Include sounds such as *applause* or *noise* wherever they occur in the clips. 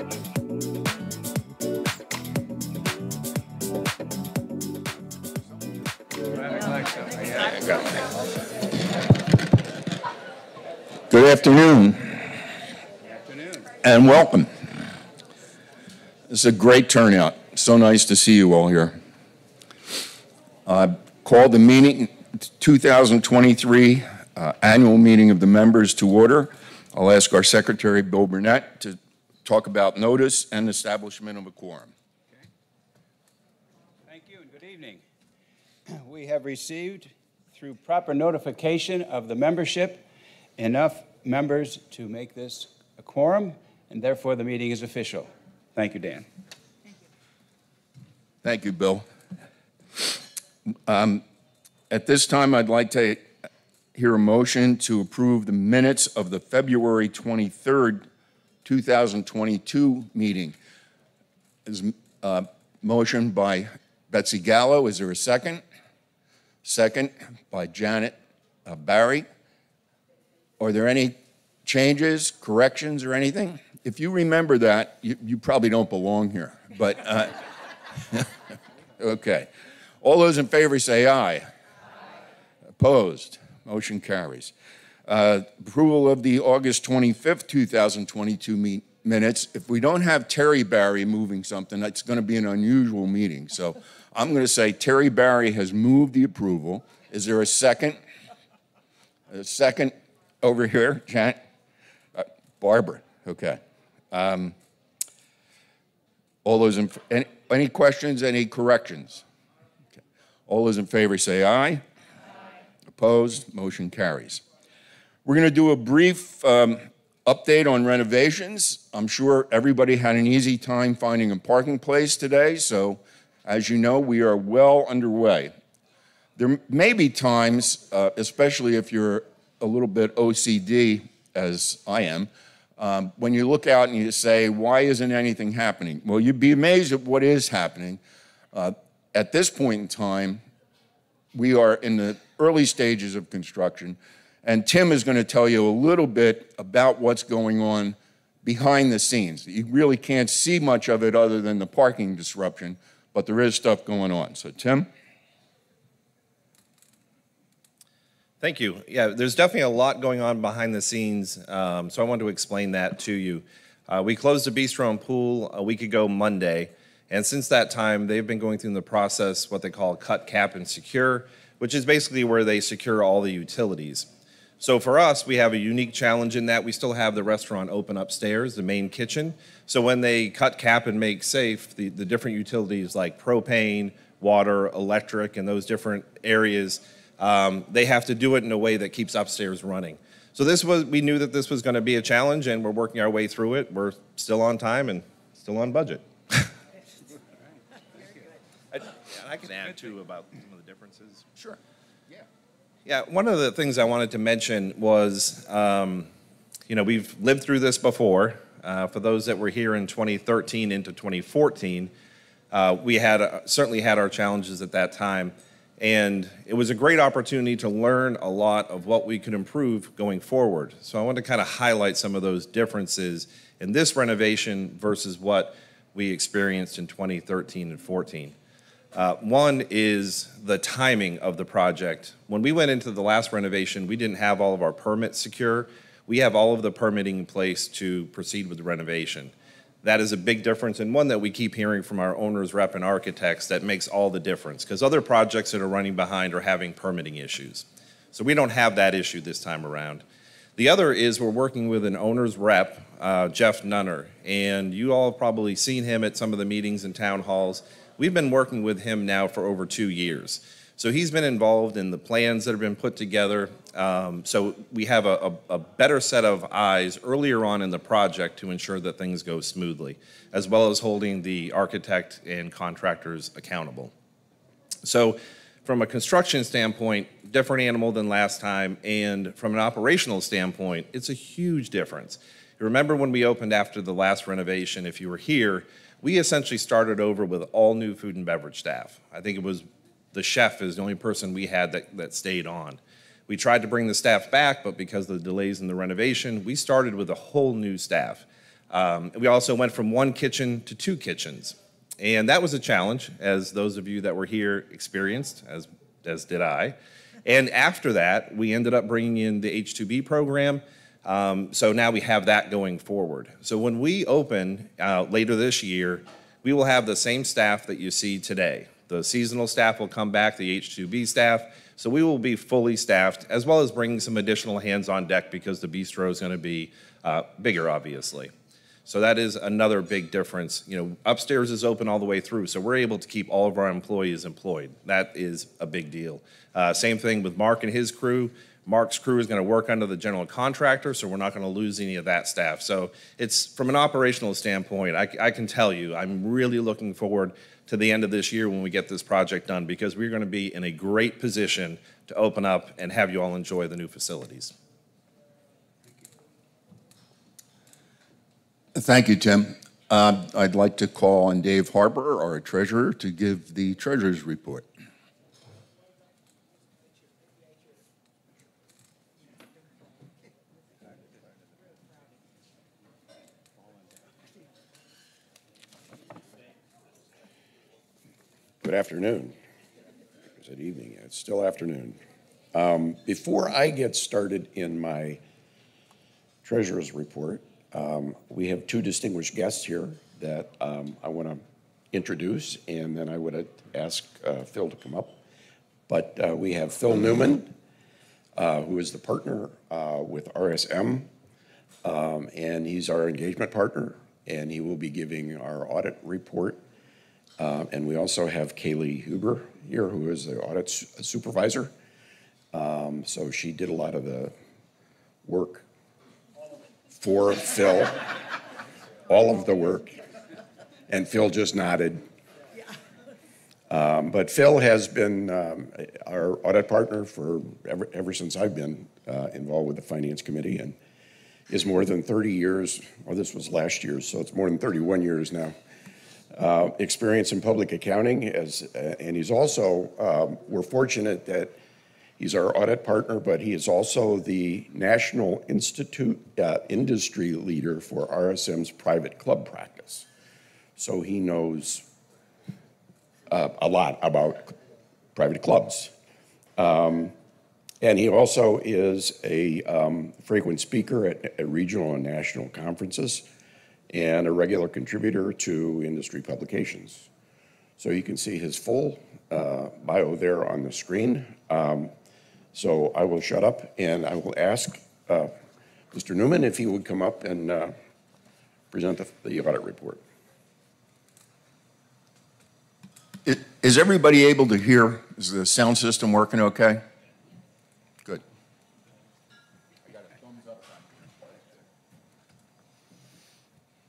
Good afternoon. And welcome. This is a great turnout. So nice to see you all here. I call the meeting, 2023 uh, annual meeting of the members to order. I'll ask our secretary, Bill Burnett, to talk about notice and establishment of a quorum. Thank you and good evening. *clears throat* We have received, through proper notification of the membership, enough members to make this a quorum, and therefore the meeting is official. Thank you, Dan. Thank you, Bill. Um, At this time, I'd like to hear a motion to approve the minutes of the February 23rd, 2022 meeting. Is a motion by Betsy Gallo. Is there a second? Second by Janet uh, Barry. Are there any changes, corrections, or anything? If you remember that, you, you probably don't belong here, but, uh, *laughs* okay. All those in favor say aye. Opposed? Motion carries. Uh, Approval of the August 25th, 2022 meet- minutes. If we don't have Terry Barry moving something, it's going to be an unusual meeting. So I'm going to say Terry Barry has moved the approval. Is there a second? A second over here, Jan? uh, Barbara, okay. Um, All those in, any, any questions, any corrections? Okay. All those in favor say aye. Opposed, motion carries. We're going to do a brief um, update on renovations. I'm sure everybody had an easy time finding a parking place today, so as you know, we are well underway. There may be times, uh, especially if you're a little bit OCD, as I am, um, when you look out and you say, why isn't anything happening? Well, you'd be amazed at what is happening. Uh, at this point in time, we are in the early stages of construction, and Tim is going to tell you a little bit about what's going on behind the scenes. You really can't see much of it other than the parking disruption, but there is stuff going on. So, Tim? Thank you. Yeah, there's definitely a lot going on behind the scenes, um, so I wanted to explain that to you. Uh, we closed the bistro and pool a week ago Monday, and since that time, they've been going through the process, what they call cut, cap, and secure, which is basically where they secure all the utilities. So for us, we have a unique challenge in that we still have the restaurant open upstairs, the main kitchen. So when they cut, cap, and make safe, the, the different utilities like propane, water, electric, and those different areas, um, they have to do it in a way that keeps upstairs running. So this was, we knew that this was going to be a challenge, and we're working our way through it. We're still on time and still on budget. *laughs* I, I can add too about some of the differences. Sure. Yeah. Yeah, one of the things I wanted to mention was, um, you know, we've lived through this before. Uh, for those that were here in 2013 into 2014, uh, we had uh, certainly had our challenges at that time. And it was a great opportunity to learn a lot of what we could improve going forward. So I want to kind of highlight some of those differences in this renovation versus what we experienced in 2013 and 14. Uh, one is the timing of the project. When we went into the last renovation, we didn't have all of our permits secure. We have all of the permitting in place to proceed with the renovation. That is a big difference and one that we keep hearing from our owners, rep, and architects that makes all the difference because other projects that are running behind are having permitting issues. So we don't have that issue this time around. The other is we're working with an owner's rep, uh, Jeff Nunner, and you all have probably seen him at some of the meetings and town halls. We've been working with him now for over two years. So he's been involved in the plans that have been put together. Um, so we have a, a, a better set of eyes earlier on in the project to ensure that things go smoothly, as well as holding the architect and contractors accountable. So from a construction standpoint, different animal than last time, and from an operational standpoint, it's a huge difference. Remember when we opened after the last renovation, if you were here, we essentially started over with all new food and beverage staff. I think it was the chef is the only person we had that, that stayed on. We tried to bring the staff back, but because of the delays in the renovation, we started with a whole new staff. Um, we also went from one kitchen to two kitchens. And that was a challenge, as those of you that were here experienced, as, as did I. And after that, we ended up bringing in the H2B program. Um, so now we have that going forward. So when we open uh, later this year, we will have the same staff that you see today. The seasonal staff will come back, the H2B staff. So we will be fully staffed, as well as bringing some additional hands on deck because the bistro is going to be uh, bigger, obviously. So that is another big difference. You know, upstairs is open all the way through, so we're able to keep all of our employees employed. That is a big deal. Uh, same thing with Mark and his crew. Mark's crew is going to work under the general contractor, so we're not going to lose any of that staff. So it's from an operational standpoint, I, I can tell you, I'm really looking forward to the end of this year when we get this project done because we're going to be in a great position to open up and have you all enjoy the new facilities. Thank you, Tim. Uh, I'd like to call on Dave Harper, our treasurer, to give the treasurer's report. Good afternoon. Is it evening? It's still afternoon. Um, Before I get started in my treasurer's report, um, we have two distinguished guests here that um, I want to introduce, and then I would ask uh, Phil to come up. But uh, we have Phil Newman, uh, who is the partner uh, with RSM, um, and he's our engagement partner, and he will be giving our audit report uh, And we also have Kaylee Huber here, who is the audit su- supervisor. Um, So she did a lot of the work for Phil, *laughs* all of the work. And Phil just nodded. Um, But Phil has been um, our audit partner for, ever, ever since I've been uh, involved with the Finance Committee and is more than 30 years, well, this was last year, so it's more than 31 years now uh, experience in public accounting, as, uh, and he's also, um, we're fortunate that he's our audit partner, but he is also the National Institute uh, Industry Leader for RSM's private club practice. So he knows uh, a lot about private clubs. Um, and he also is a um, frequent speaker at, at regional and national conferences and a regular contributor to industry publications. So you can see his full uh, bio there on the screen. Um, So I will shut up and I will ask uh, Mr. Newman if he would come up and uh, present the the audit report. I- Is everybody able to hear? Is the sound system working okay?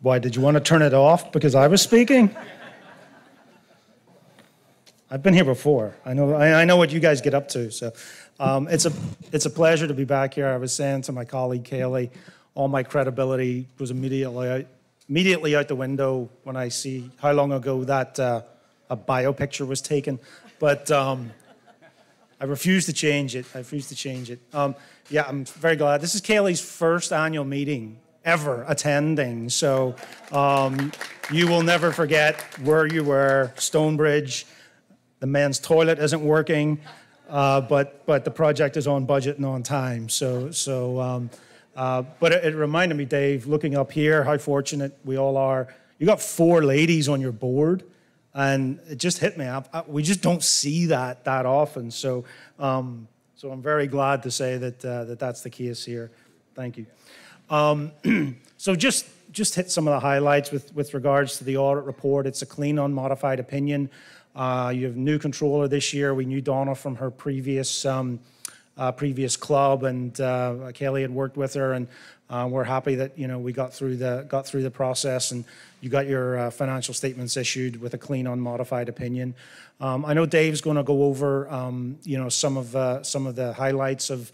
Why, did you want to turn it off because I was speaking? I've been here before. I know, I, know what you guys get up to. So um, it's, a, it's a pleasure to be back here. I was saying to my colleague Kaylee, all my credibility was immediately out, immediately out the window when I see how long ago that uh, a bio picture was taken. But um, I refuse to change it. I refuse to change it. Um, yeah, I'm very glad. This is Kaylee's first annual meeting ever attending. So um, you will never forget where you were, Stonebridge. The men's toilet isn't working, uh, but but the project is on budget and on time. So so. Um, uh, but it, it reminded me, Dave, looking up here, how fortunate we all are. You got four ladies on your board, and it just hit me. I, I, we just don't see that that often. So um, so I'm very glad to say that uh, that that's the case here. Thank you. Um, *clears throat* so just just hit some of the highlights with, with regards to the audit report. It's a clean, unmodified opinion. Uh, you have new controller this year. We knew Donna from her previous um, uh, previous club, and uh, Kelly had worked with her, and uh, we're happy that you know we got through the got through the process, and you got your uh, financial statements issued with a clean, unmodified opinion. Um, I know Dave's going to go over um, you know some of uh, some of the highlights of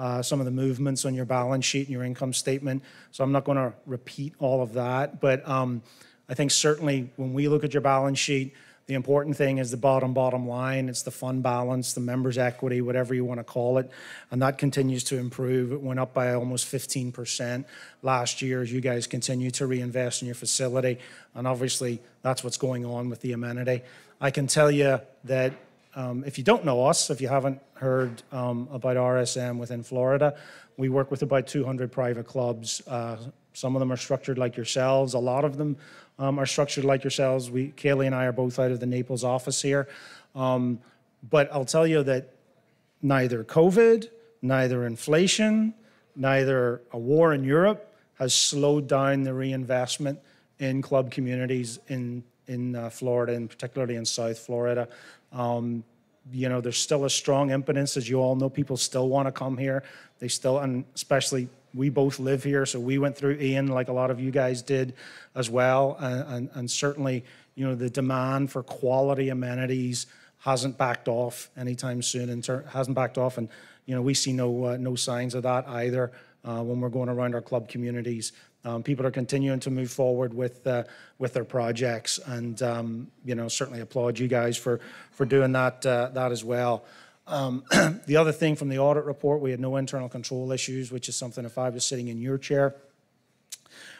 uh, some of the movements on your balance sheet and your income statement. So I'm not going to repeat all of that, but um, I think certainly when we look at your balance sheet, The important thing is the bottom, bottom line. It's the fund balance, the members' equity, whatever you want to call it. And that continues to improve. It went up by almost 15% last year as you guys continue to reinvest in your facility. And obviously, that's what's going on with the amenity. I can tell you that um, if you don't know us, if you haven't heard um, about RSM within Florida, we work with about 200 private clubs. Uh, some of them are structured like yourselves. A lot of them um, are structured like yourselves. We, Kaylee and I are both out of the Naples office here. Um, but I'll tell you that neither COVID, neither inflation, neither a war in Europe has slowed down the reinvestment in club communities in in uh, Florida, and particularly in South Florida. Um, you know, there's still a strong impetus, as you all know. People still want to come here. They still, and especially we both live here, so we went through Ian like a lot of you guys did as well. And, and, and certainly, you know, the demand for quality amenities hasn't backed off anytime soon. And ter- hasn't backed off, and you know, we see no uh, no signs of that either uh, when we're going around our club communities. Um, people are continuing to move forward with uh, with their projects, and um, you know certainly applaud you guys for for doing that uh, that as well. Um, *clears throat* the other thing from the audit report, we had no internal control issues, which is something if I was sitting in your chair,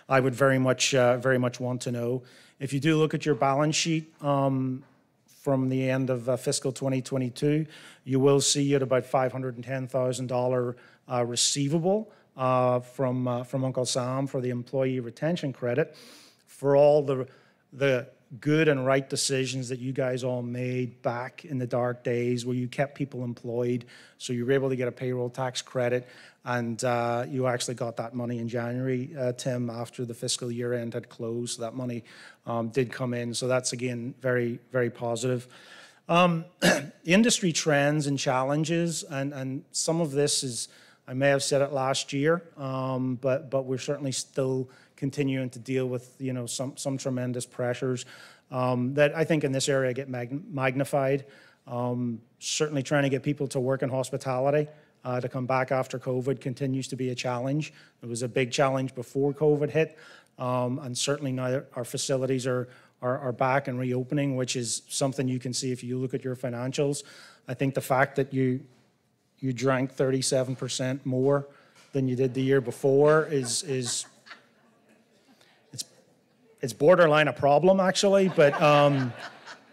I would very much uh, very much want to know. If you do look at your balance sheet um, from the end of uh, fiscal 2022, you will see you at about $510,000 uh, receivable uh, from, uh, from Uncle Sam for the employee retention credit for all the, the good and right decisions that you guys all made back in the dark days where you kept people employed. So you were able to get a payroll tax credit and uh, you actually got that money in January, uh, Tim, after the fiscal year end had closed. So that money um, did come in. So that's again very, very positive. Um, *clears throat* industry trends and challenges, and, and some of this is I may have said it last year, um, but but we're certainly still continuing to deal with you know some some tremendous pressures um, that I think in this area get mag- magnified. Um, certainly, trying to get people to work in hospitality uh, to come back after COVID continues to be a challenge. It was a big challenge before COVID hit, um, and certainly now our facilities are, are are back and reopening, which is something you can see if you look at your financials. I think the fact that you you drank 37% more than you did the year before is, is it's, it's borderline a problem actually, but, um,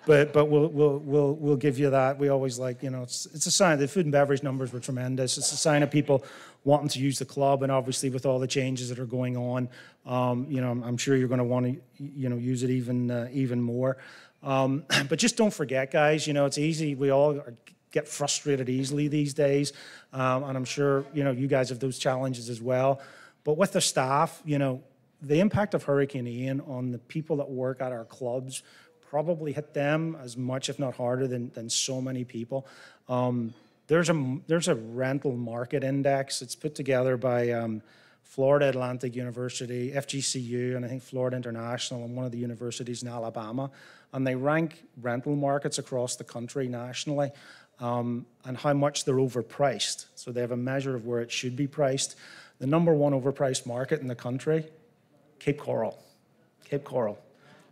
but, but we'll, we'll, we'll, we'll give you that. We always like, you know, it's, it's a sign, the food and beverage numbers were tremendous. It's a sign of people wanting to use the club and obviously with all the changes that are going on, um, you know, I'm, sure you're going to want to, you know, use it even, uh, even more. Um, *clears throat* but just don't forget, guys, you know, it's easy. We all are get frustrated easily these days. Um, and I'm sure, you know, you guys have those challenges as well. But with the staff, you know, the impact of Hurricane Ian on the people that work at our clubs probably hit them as much, if not harder, than, than so many people. Um, there's a there's a rental market index. It's put together by um, Florida Atlantic University, FGCU, and I think Florida International, and one of the universities in Alabama. And they rank rental markets across the country nationally um, and how much they're overpriced. So they have a measure of where it should be priced. The number one overpriced market in the country, Cape Coral. Cape Coral,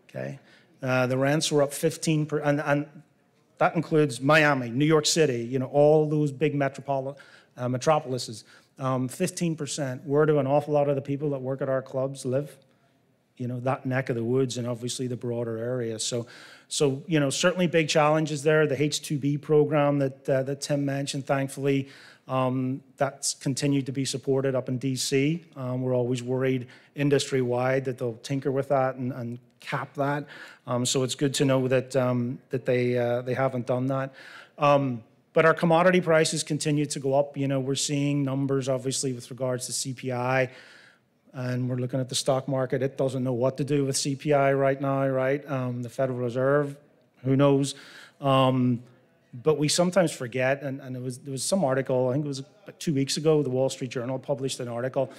okay? Uh, the rents were up 15 per, and, and that includes Miami, New York City, you know, all those big metropol- uh, metropolises. Um, 15%. Where do an awful lot of the people that work at our clubs live? You know, that neck of the woods and obviously the broader area. So so, you know, certainly big challenges there. The H2B program that, uh, that Tim mentioned, thankfully, um, that's continued to be supported up in DC. Um, we're always worried industry wide that they'll tinker with that and, and cap that. Um, so it's good to know that, um, that they, uh, they haven't done that. Um, but our commodity prices continue to go up. You know, we're seeing numbers obviously with regards to CPI and we're looking at the stock market. It doesn't know what to do with CPI right now, right? Um, the Federal Reserve, who knows? Um, but we sometimes forget, and, and was, there was some article, I think it was two weeks ago, the Wall Street Journal published an article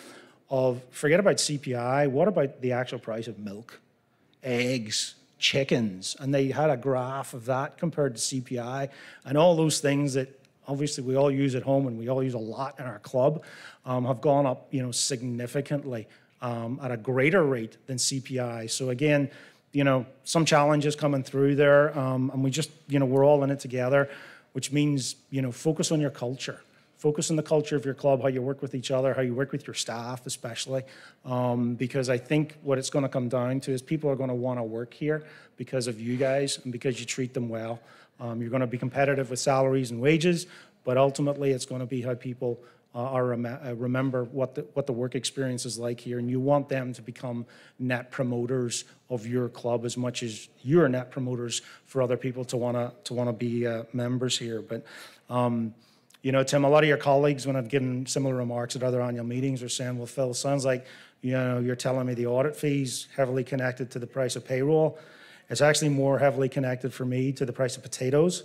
of forget about CPI, what about the actual price of milk, eggs, chickens? And they had a graph of that compared to CPI and all those things that obviously we all use at home and we all use a lot in our club, um, have gone up, you know, significantly um, at a greater rate than CPI. So again, you know, some challenges coming through there, um, and we just, you know, we're all in it together, which means, you know, focus on your culture. Focus on the culture of your club, how you work with each other, how you work with your staff, especially, um, because I think what it's going to come down to is people are going to want to work here because of you guys and because you treat them well. Um, you're going to be competitive with salaries and wages, but ultimately, it's going to be how people uh, are uh, remember what the what the work experience is like here, and you want them to become net promoters of your club as much as you're net promoters for other people to want to to be uh, members here. But um, you know, Tim, a lot of your colleagues, when I've given similar remarks at other annual meetings, are saying, "Well, Phil, sounds like you know you're telling me the audit fees heavily connected to the price of payroll." It's actually more heavily connected for me to the price of potatoes.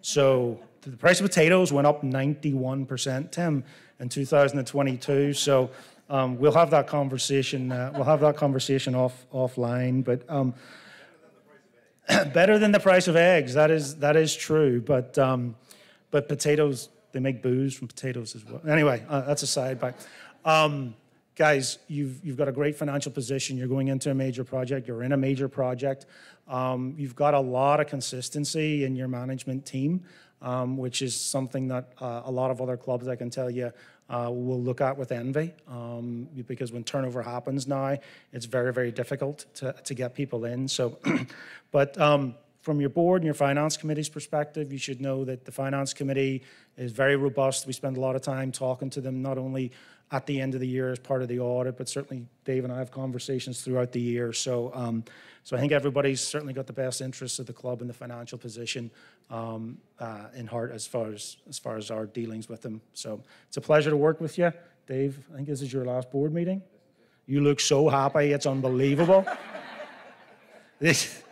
So the price of potatoes went up 91%, Tim, in 2022. So um, we'll have that conversation. Uh, we'll have that conversation off offline. But um, *clears throat* better than the price of eggs. That is that is true. But um, but potatoes they make booze from potatoes as well. Anyway, uh, that's a side. But um, guys, you've you've got a great financial position. You're going into a major project. You're in a major project. Um, you've got a lot of consistency in your management team, um, which is something that uh, a lot of other clubs, I can tell you, uh, will look at with envy. Um, because when turnover happens now, it's very, very difficult to, to get people in. So, *clears throat* but um, from your board and your finance committee's perspective, you should know that the finance committee is very robust. We spend a lot of time talking to them, not only at the end of the year as part of the audit, but certainly Dave and I have conversations throughout the year. So, um, so I think everybody's certainly got the best interests of the club and the financial position um, uh, in heart as far as as far as our dealings with them. So it's a pleasure to work with you, Dave. I think this is your last board meeting. You look so happy; it's unbelievable. *laughs* This-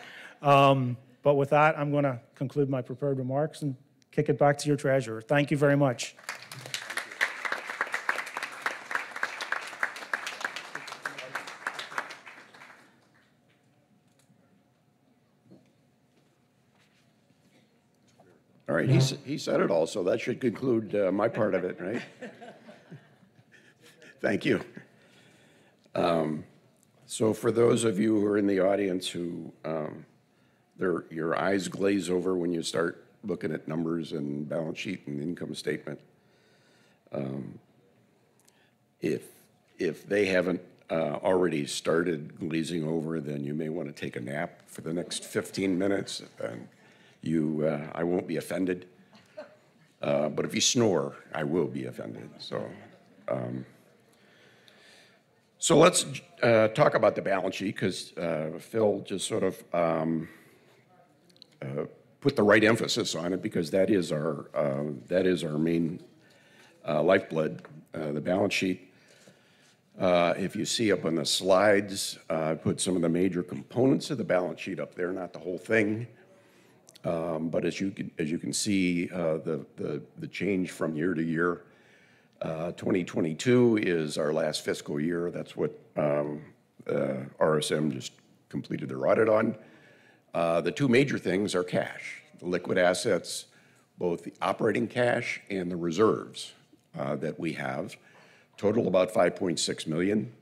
um, but with that, I'm going to conclude my prepared remarks and kick it back to your treasurer. Thank you very much. All right, he, he said it all, so that should conclude uh, my part of it, right? *laughs* Thank you. Um, So for those of you who are in the audience who, um, their, your eyes glaze over when you start looking at numbers and balance sheet and income statement, um, if, if they haven't uh, already started glazing over, then you may want to take a nap for the next 15 minutes. And you, uh, I won't be offended. Uh, But if you snore, I will be offended, so. um, So let's uh, talk about the balance sheet, because Phil just sort of um, uh, put the right emphasis on it, because that is our, uh, that is our main uh, lifeblood, uh, the balance sheet. Uh, If you see up on the slides, uh, I put some of the major components of the balance sheet up there, not the whole thing. Um, But as you can, as you can see, uh, the, the, the change from year to year, uh, 2022 is our last fiscal year. That's what um, uh, RSM just completed their audit on. Uh, The two major things are cash, the liquid assets, both the operating cash and the reserves uh, that we have, total about 5.6 million.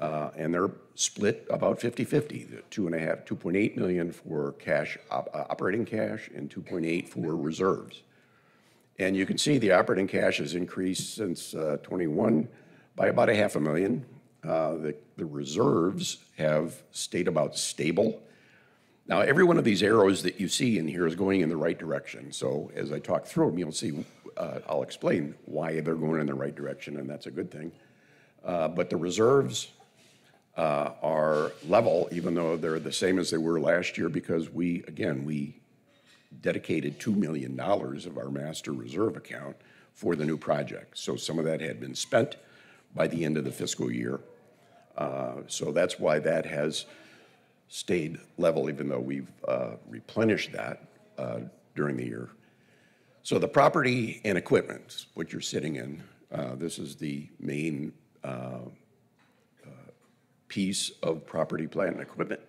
Uh, And they're split about 50/50, the two and a half, 2.8 million for cash, op- uh, operating cash, and 2.8 for reserves. And you can see the operating cash has increased since uh, '21 by about a half a million. Uh, The the reserves have stayed about stable. Now, every one of these arrows that you see in here is going in the right direction. So as I talk through them, you'll see, uh, I'll explain why they're going in the right direction, and that's a good thing. Uh, But the reserves are level, even though they're the same as they were last year, because we, again, we dedicated $2 million of our master reserve account for the new project. So some of that had been spent by the end of the fiscal year. Uh, So that's why that has stayed level, even though we've uh, replenished that uh, during the year. So the property and equipment, what you're sitting in, uh, this is the main uh, uh, piece of property, plant, and equipment,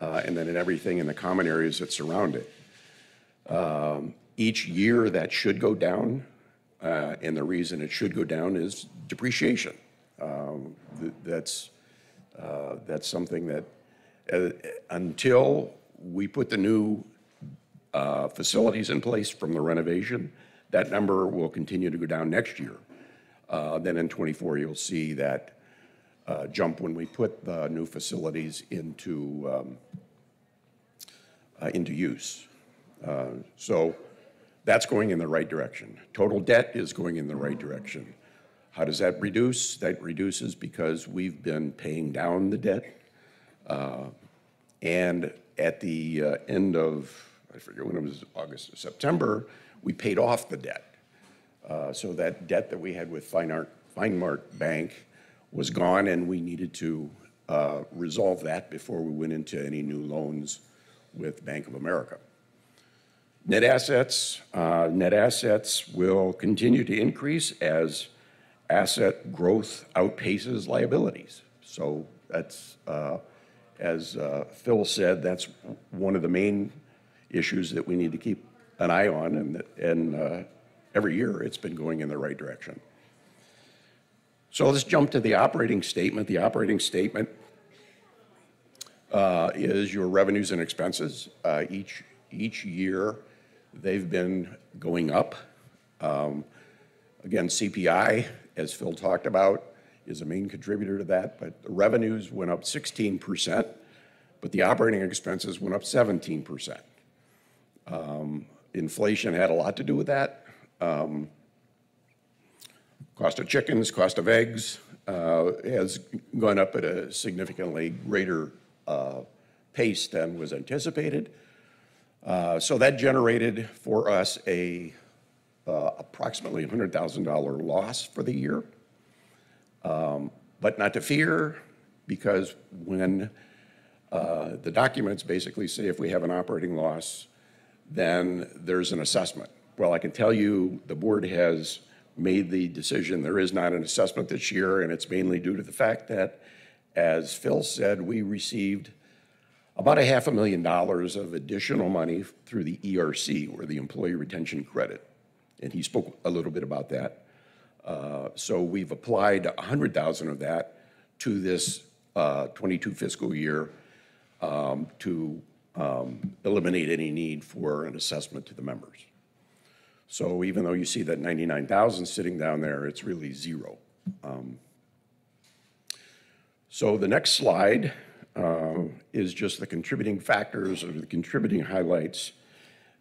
uh, and then in everything in the common areas that surround it. Um, Each year, that should go down, uh, and the reason it should go down is depreciation. Um, th- That's, uh, that's something that, uh, until we put the new uh, facilities in place from the renovation, that number will continue to go down next year. Uh, Then in '24, you'll see that uh, jump when we put the new facilities into, um, uh, into use. Uh, So that's going in the right direction. Total debt is going in the right direction. How does that reduce? That reduces because we've been paying down the debt. Uh, And at the uh, end of, I forget when it was, August or September, we paid off the debt. Uh, So that debt that we had with Fine Art, Fine Bank was gone, and we needed to uh, resolve that before we went into any new loans with Bank of America. Net assets, uh, net assets will continue to increase as asset growth outpaces liabilities. So that's, uh, as uh, Phil said, that's one of the main issues that we need to keep an eye on, and, and uh, every year it's been going in the right direction. So let's jump to the operating statement. The operating statement uh, is your revenues and expenses. Uh, Each, each year, they've been going up. Um, Again, CPI, as Phil talked about, is a main contributor to that, but the revenues went up 16%, but the operating expenses went up 17%. Um, Inflation had a lot to do with that. Um, Cost of chickens, cost of eggs uh, has gone up at a significantly greater uh, pace than was anticipated. Uh, So that generated for us a uh, approximately $100,000 loss for the year. Um, But not to fear, because when uh, the documents basically say if we have an operating loss, then there's an assessment. Well, I can tell you, the board has made the decision, there is not an assessment this year, and it's mainly due to the fact that, as Phil said, we received about a half a million dollars of additional money through the ERC, or the Employee Retention Credit. And he spoke a little bit about that. Uh, So we've applied 100,000 of that to this uh, 22 fiscal year um, to um, eliminate any need for an assessment to the members. So even though you see that 99,000 sitting down there, it's really zero. Um, So the next slide uh, is just the contributing factors or the contributing highlights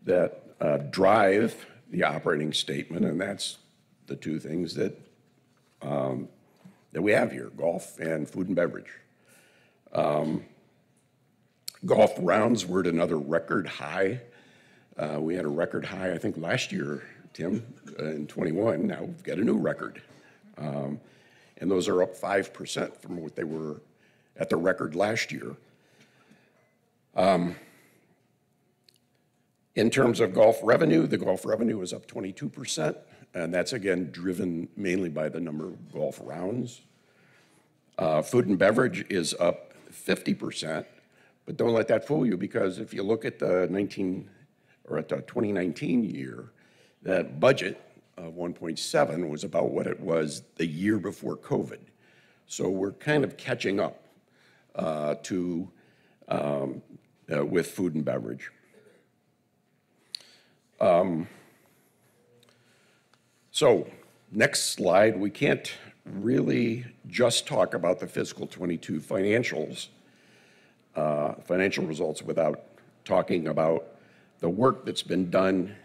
that uh, drive the operating statement, and that's the two things that, um, that we have here, golf and food and beverage. Um, Golf rounds were at another record high. Uh, We had a record high, I think, last year, Tim, uh, in '21. Now we've got a new record. Um, And those are up 5% from what they were at the record last year. Um, In terms of golf revenue, the golf revenue is up 22%, and that's again driven mainly by the number of golf rounds. Uh, Food and beverage is up 50%, but don't let that fool you, because if you look at the 19, or at the 2019 year, that budget of 1.7 was about what it was the year before COVID. So we're kind of catching up uh, to, um, uh, with food and beverage. Um, So, next slide, we can't really just talk about the fiscal '22 financials, uh, financial results without talking about the work that's been done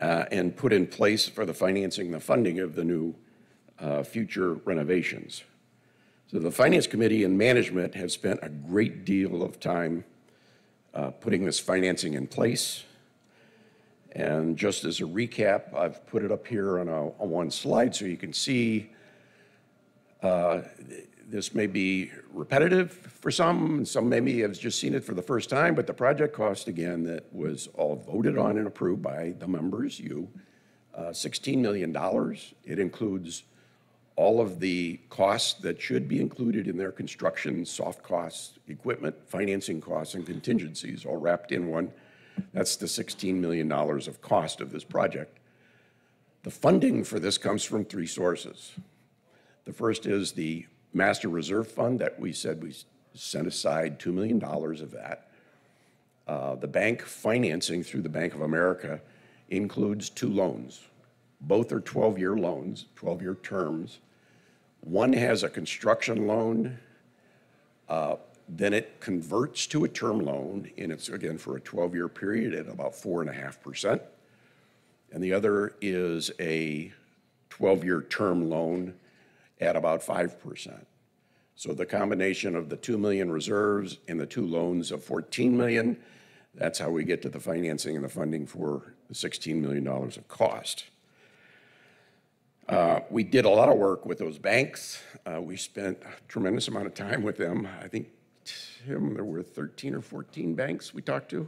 uh, and put in place for the financing, the funding of the new uh, future renovations. So the Finance Committee and management have spent a great deal of time uh, putting this financing in place. And just as a recap, I've put it up here on, a, on one slide so you can see uh, this may be repetitive for some, and some maybe have just seen it for the first time, but the project cost, again, that was all voted on and approved by the members, you, uh, $16 million. It includes all of the costs that should be included in their construction, soft costs, equipment, financing costs, and contingencies, all wrapped in one. That's the $16 million of cost of this project. The funding for this comes from three sources. The first is the Master Reserve Fund that we said we sent aside $2 million of that. Uh, The bank financing through the Bank of America includes two loans. Both are 12-year loans, 12-year terms. One has a construction loan, uh, then it converts to a term loan, and it's, again, for a 12-year period at about 4.5%. And the other is a 12-year term loan at about 5%. So the combination of the 2 million reserves and the two loans of 14 million, that's how we get to the financing and the funding for the $16 million of cost. Uh, We did a lot of work with those banks. Uh, We spent a tremendous amount of time with them. I think, Tim, there were 13 or 14 banks we talked to.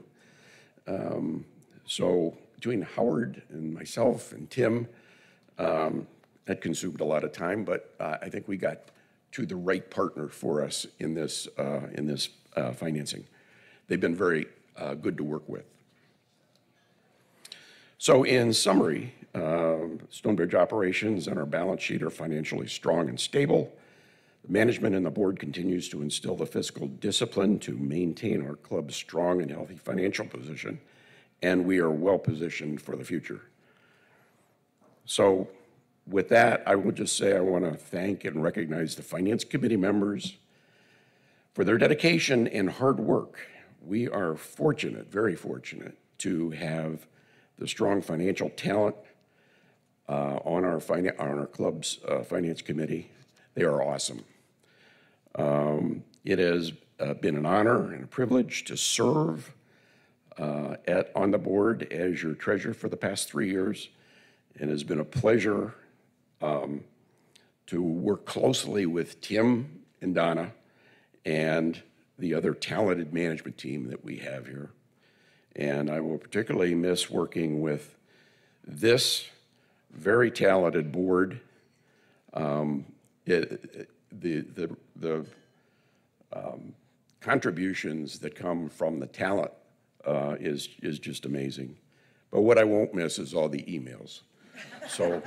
Um, So between Howard and myself and Tim, um, that consumed a lot of time, but uh, I think we got to the right partner for us in this, uh, in this uh, financing. They've been very uh, good to work with. So in summary, um, Stonebridge operations and our balance sheet are financially strong and stable. The management and the board continues to instill the fiscal discipline to maintain our club's strong and healthy financial position, and we are well-positioned for the future. So with that, I will just say I want to thank and recognize the Finance Committee members for their dedication and hard work. We are fortunate, very fortunate, to have the strong financial talent uh, on our on our club's uh, finance committee. They are awesome. Um, It has uh, been an honor and a privilege to serve uh, at, on the board as your treasurer for the past three years. And it has been a pleasure um, to work closely with Tim and Donna and the other talented management team that we have here. And I will particularly miss working with this very talented board. Um, it- it- The, the, the um, contributions that come from the talent uh, is, is just amazing. But what I won't miss is all the emails. So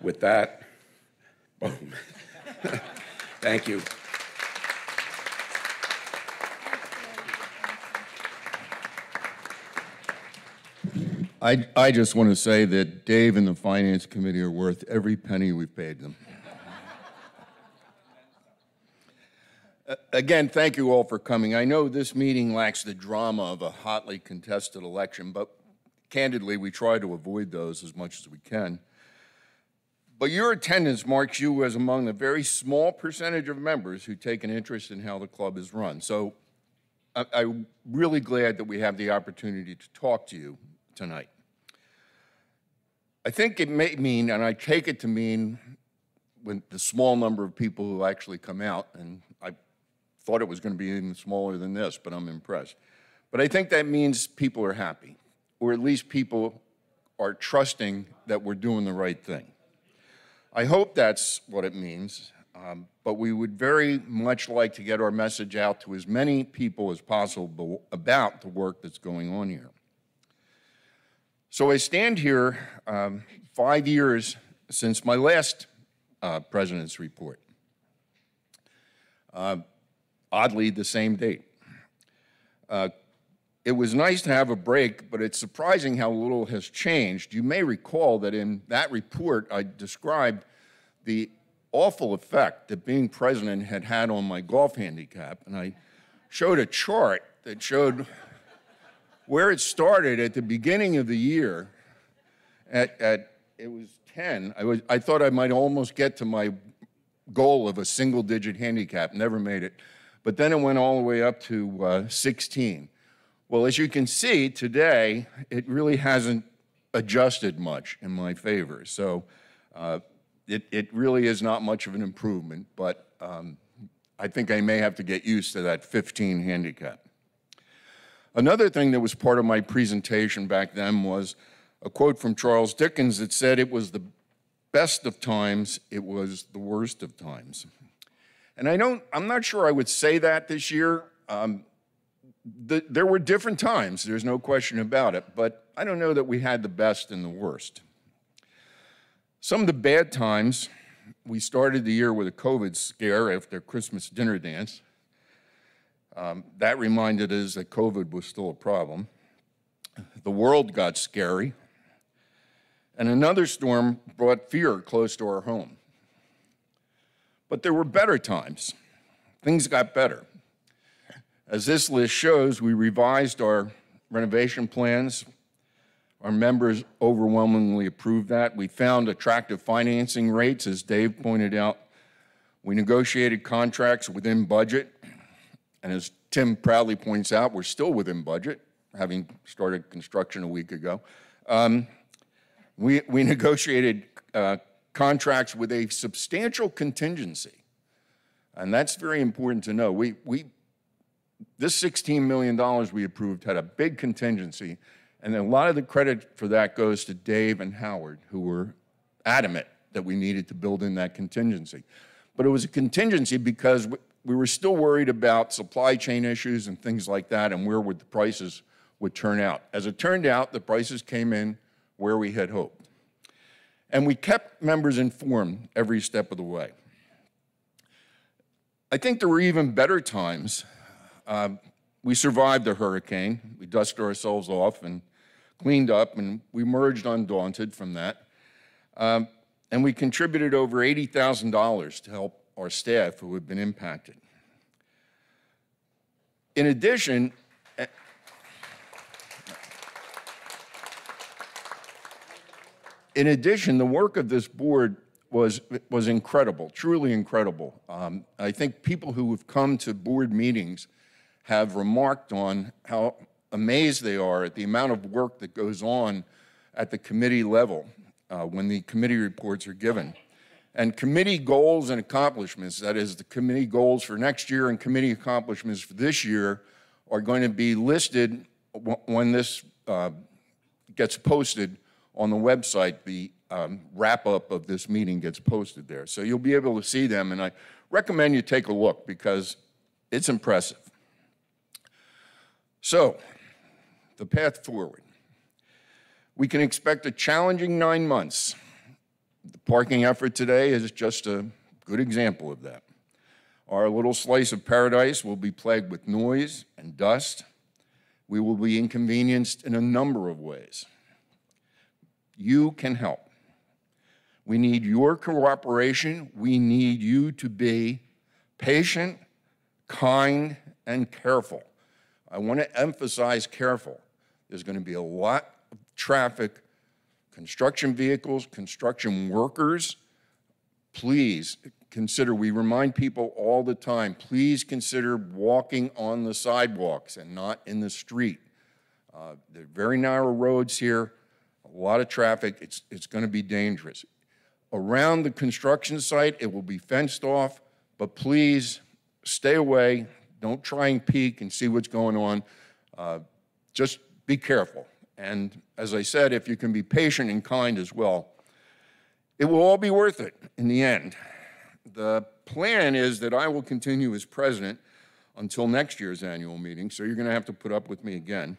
with that, boom. Thank you. I, I just want to say that Dave and the Finance Committee are worth every penny we've paid them. Again, thank you all for coming. I know this meeting lacks the drama of a hotly contested election, but candidly, we try to avoid those as much as we can. But your attendance marks you as among the very small percentage of members who take an interest in how the club is run. So I- I'm really glad that we have the opportunity to talk to you tonight. I think it may mean, and I take it to mean, when the small number of people who actually come out, and I thought it was going to be even smaller than this, but I'm impressed. But I think that means people are happy, or at least people are trusting that we're doing the right thing. I hope that's what it means, um, but we would very much like to get our message out to as many people as possible about the work that's going on here. So I stand here um, five years since my last uh, president's report. Uh, oddly, the same date. Uh, it was nice to have a break, but it's surprising how little has changed. You may recall that in that report, I described the awful effect that being president had had on my golf handicap, and I showed a chart that showed where it started at the beginning of the year at, at it was 10 I, was, I thought i might almost get to my goal of a single digit handicap never made it. But then it went all the way up to uh, 16 well as you can see today it really hasn't adjusted much in my favor so uh, it, it really is not much of an improvement but um, i think i may have to get used to that 15 handicap Another thing that was part of my presentation back then was a quote from Charles Dickens that said, It was the best of times, it was the worst of times. And I don't, I'm not sure I would say that this year. Um, the, there were different times, there's no question about it, but I don't know that we had the best and the worst. Some of the bad times, we started the year with a COVID scare after Christmas dinner dance. Um, that reminded us that COVID was still a problem. The world got scary. And another storm brought fear close to our home. But there were better times. Things got better. As this list shows, we revised our renovation plans. Our members overwhelmingly approved that. We found attractive financing rates, as Dave pointed out. We negotiated contracts within budget. And as Tim proudly points out, we're still within budget, having started construction a week ago. Um, we, we *laughs* negotiated uh, contracts with a substantial contingency. And that's very important to know. We, we, this $16 million we approved had a big contingency, and a lot of the credit for that goes to Dave and Howard, who were adamant that we needed to build in that contingency. But it was a contingency because we were still worried about supply chain issues and things like that and where would the prices would turn out. As it turned out, the prices came in where we had hoped. And we kept members informed every step of the way. I think there were even better times. Uh, we survived the hurricane. We dusted ourselves off and cleaned up, and we emerged undaunted from that. Um, and we contributed over $80,000 to help our staff who had been impacted. In addition, in addition, the work of this board was, was incredible, truly incredible. Um, I think people who have come to board meetings have remarked on how amazed they are at the amount of work that goes on at the committee level uh, when the committee reports are given. And committee goals and accomplishments, that is, the committee goals for next year and committee accomplishments for this year, are going to be listed when this uh, gets posted on the website. The um, wrap up of this meeting gets posted there. So you'll be able to see them, and I recommend you take a look because it's impressive. So, the path forward. We can expect a challenging nine months. The parking effort today is just a good example of that. Our little slice of paradise will be plagued with noise and dust. We will be inconvenienced in a number of ways. You can help. We need your cooperation. We need you to be patient, kind, and careful. I want to emphasize careful. There's going to be a lot of traffic, construction vehicles, construction workers. Please consider, we remind people all the time, please consider walking on the sidewalks and not in the street. Uh, they're very narrow roads here, a lot of traffic. It's, it's going to be dangerous. Around the construction site, it will be fenced off, but please stay away. Don't try and peek and see what's going on. Uh, just be careful. And as I said, if you can be patient and kind as well, it will all be worth it in the end. The plan is that I will continue as president until next year's annual meeting, so you're going to have to put up with me again.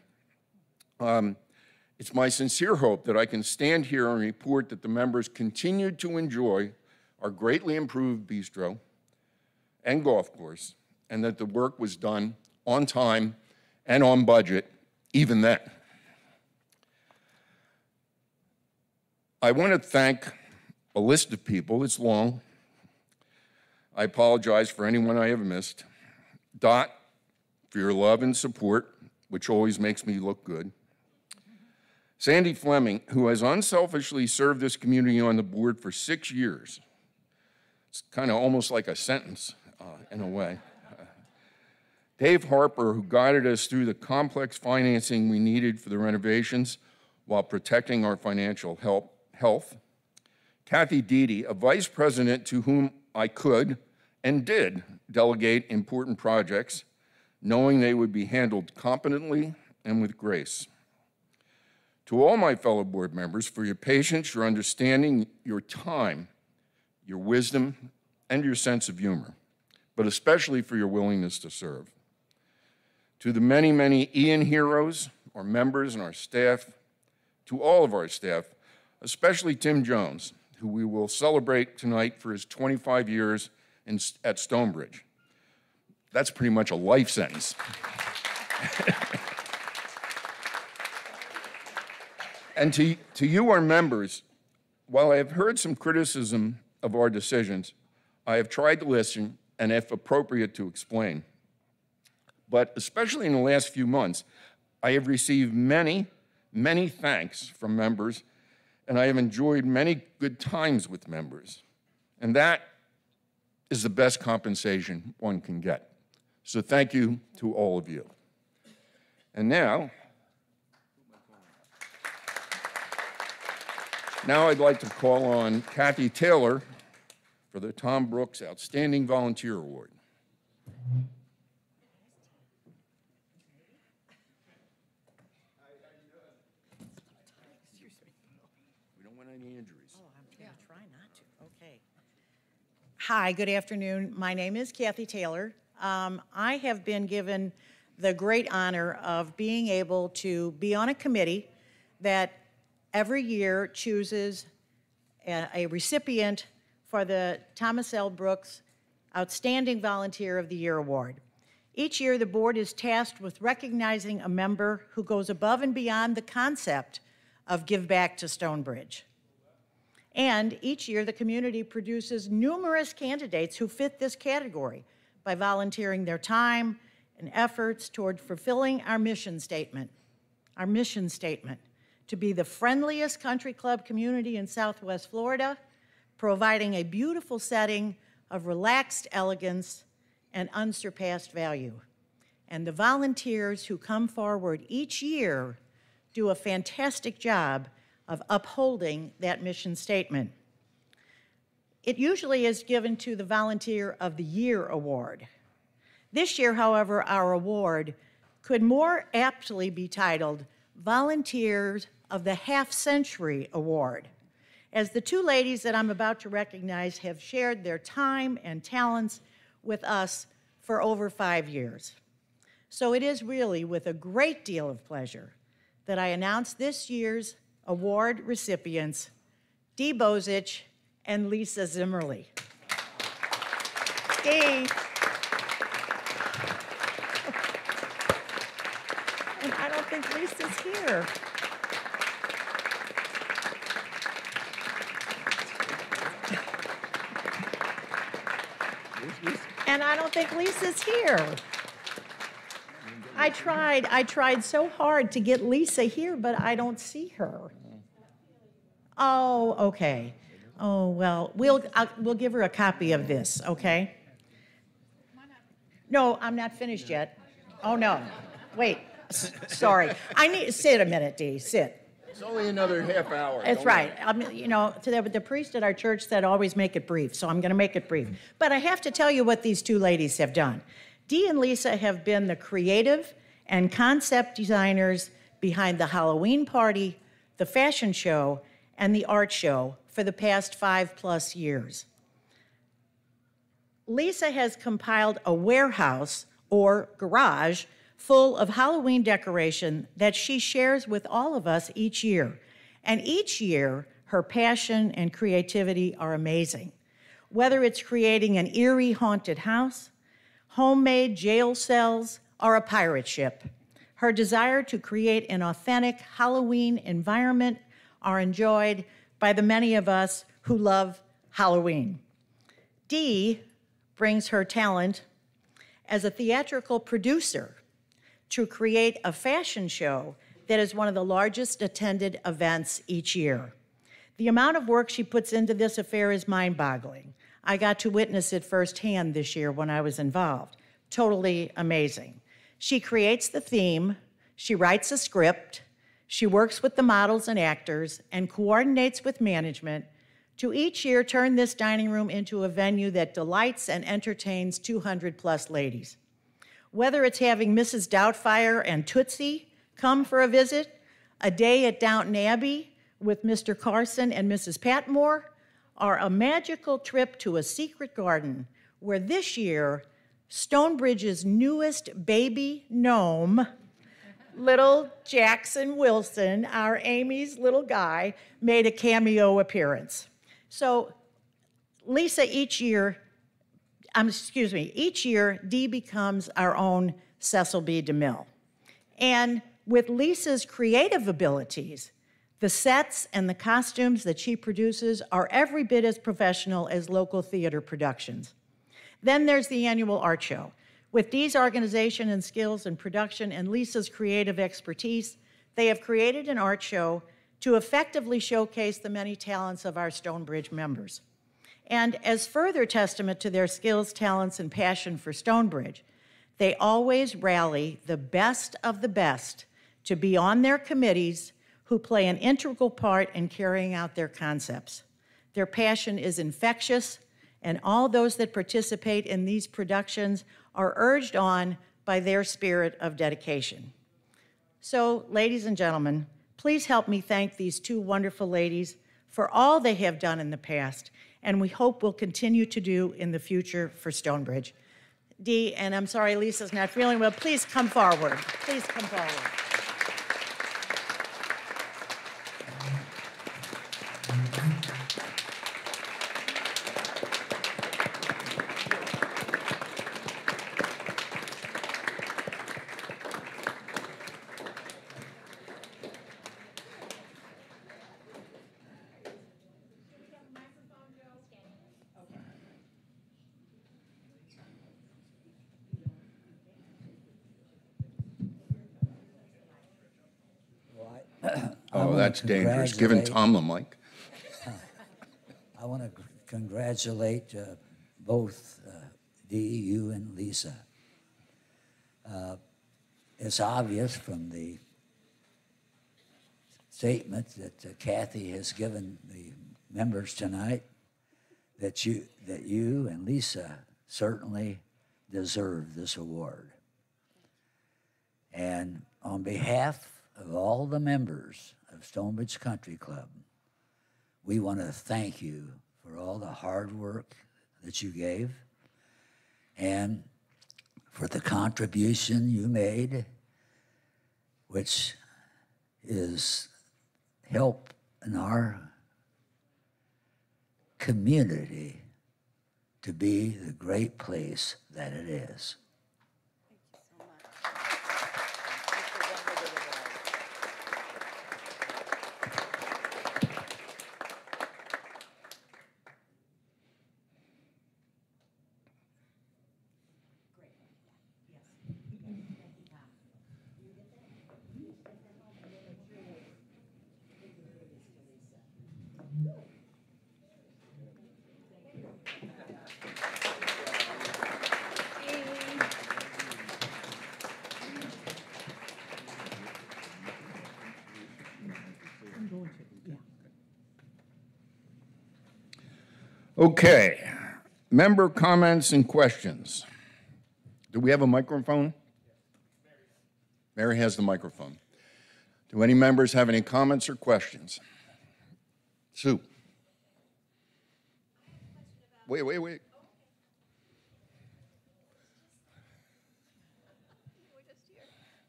Um, it's my sincere hope that I can stand here and report that the members continued to enjoy our greatly improved bistro and golf course, and that the work was done on time and on budget, even then. I want to thank a list of people, it's long. I apologize for anyone I have missed. Dot, for your love and support, which always makes me look good. Sandy Fleming, who has unselfishly served this community on the board for six years. It's kind of almost like a sentence uh, in a way. Dave Harper, who guided us through the complex financing we needed for the renovations while protecting our financial help, health. Kathy Deedy, a vice president to whom I could and did delegate important projects, knowing they would be handled competently and with grace to all my fellow board members for your patience, your understanding, your time, your wisdom, and your sense of humor, but especially for your willingness to serve. To the many, many Ian heroes, our members and our staff, to all of our staff, especially Tim Jones, who we will celebrate tonight for his 25 years in, at Stonebridge. That's pretty much a life sentence. *laughs* and to, to you, our members, while I have heard some criticism of our decisions, I have tried to listen and, if appropriate, to explain. But especially in the last few months, I have received many, many thanks from members, and I have enjoyed many good times with members. And that is the best compensation one can get. So thank you to all of you. And now, now I'd like to call on Kathy Taylor for the Tom Brooks Outstanding Volunteer Award. We don't want any injuries. I'm going to try not to, okay. Hi, good afternoon. My name is Kathy Taylor. Um, I have been given the great honor of being able to be on a committee that every year chooses a a recipient for the Thomas L. Brooks Outstanding Volunteer of the Year Award. Each year, the board is tasked with recognizing a member who goes above and beyond the concept of give back to Stonebridge. And each year, the community produces numerous candidates who fit this category by volunteering their time and efforts toward fulfilling our mission statement. Our mission statement to be the friendliest country club community in Southwest Florida, providing a beautiful setting of relaxed elegance and unsurpassed value. And the volunteers who come forward each year do a fantastic job of upholding that mission statement. It usually is given to the Volunteer of the Year award. This year, however, our award could more aptly be titled Volunteers of the Half Century Award, as the two ladies that I'm about to recognize have shared their time and talents with us for over five years. So it is really with a great deal of pleasure that I announce this year's award recipients, Dee Bozich and Lisa Zimmerly. Dee. And I don't think Lisa's here. And I don't think Lisa's here. I tried, I tried so hard to get Lisa here, but I don't see her. Oh, okay. Oh, well, we'll, I'll, we'll give her a copy of this, okay? No, I'm not finished yet. Oh, no. Wait, S- sorry. I need, sit a minute, Dee, sit. It's only another half hour. That's don't right. I mean, you know, to the, the priest at our church said always make it brief, so I'm going to make it brief. But I have to tell you what these two ladies have done. Dee and Lisa have been the creative and concept designers behind the Halloween party, the fashion show, and the art show for the past five plus years. Lisa has compiled a warehouse or garage full of Halloween decoration that she shares with all of us each year. And each year, her passion and creativity are amazing. Whether it's creating an eerie haunted house, homemade jail cells, or a pirate ship, her desire to create an authentic Halloween environment are enjoyed by the many of us who love Halloween. Dee brings her talent as a theatrical producer to create a fashion show that is one of the largest attended events each year. The amount of work she puts into this affair is mind boggling. I got to witness it firsthand this year when I was involved. Totally amazing. She creates the theme, she writes a script, she works with the models and actors, and coordinates with management to each year turn this dining room into a venue that delights and entertains 200 plus ladies. Whether it's having Mrs. Doubtfire and Tootsie come for a visit, a day at Downton Abbey with Mr. Carson and Mrs. Patmore, or a magical trip to a secret garden where this year Stonebridge's newest baby gnome, little Jackson Wilson, our Amy's little guy, made a cameo appearance. So Lisa each year um, excuse me, each year, Dee becomes our own Cecil B. DeMille. And with Lisa's creative abilities, the sets and the costumes that she produces are every bit as professional as local theater productions. Then there's the annual art show. With Dee's organization and skills in production and Lisa's creative expertise, they have created an art show to effectively showcase the many talents of our Stonebridge members. And as further testament to their skills, talents, and passion for Stonebridge, they always rally the best of the best to be on their committees who play an integral part in carrying out their concepts. Their passion is infectious, and all those that participate in these productions are urged on by their spirit of dedication. So, ladies and gentlemen, please help me thank these two wonderful ladies for all they have done in the past, and we hope will continue to do in the future for Stonebridge. Dee, and I'm sorry Lisa's not feeling well, please come forward. Please come forward. Oh, wanna that's dangerous. Giving Tom the mic. *laughs* I want to congratulate uh, both uh, Dee, you and Lisa. Uh, It's obvious from the statement that uh, Kathy has given the members tonight that you, that you and Lisa certainly deserve this award. And on behalf of all the members of Stonebridge Country Club, we want to thank you for all the hard work that you gave and for the contribution you made, which is help in our community to be the great place that it is. Okay, member comments and questions. Do we have a microphone? Mary has the microphone. Do any members have any comments or questions? Sue? Wait, wait, wait.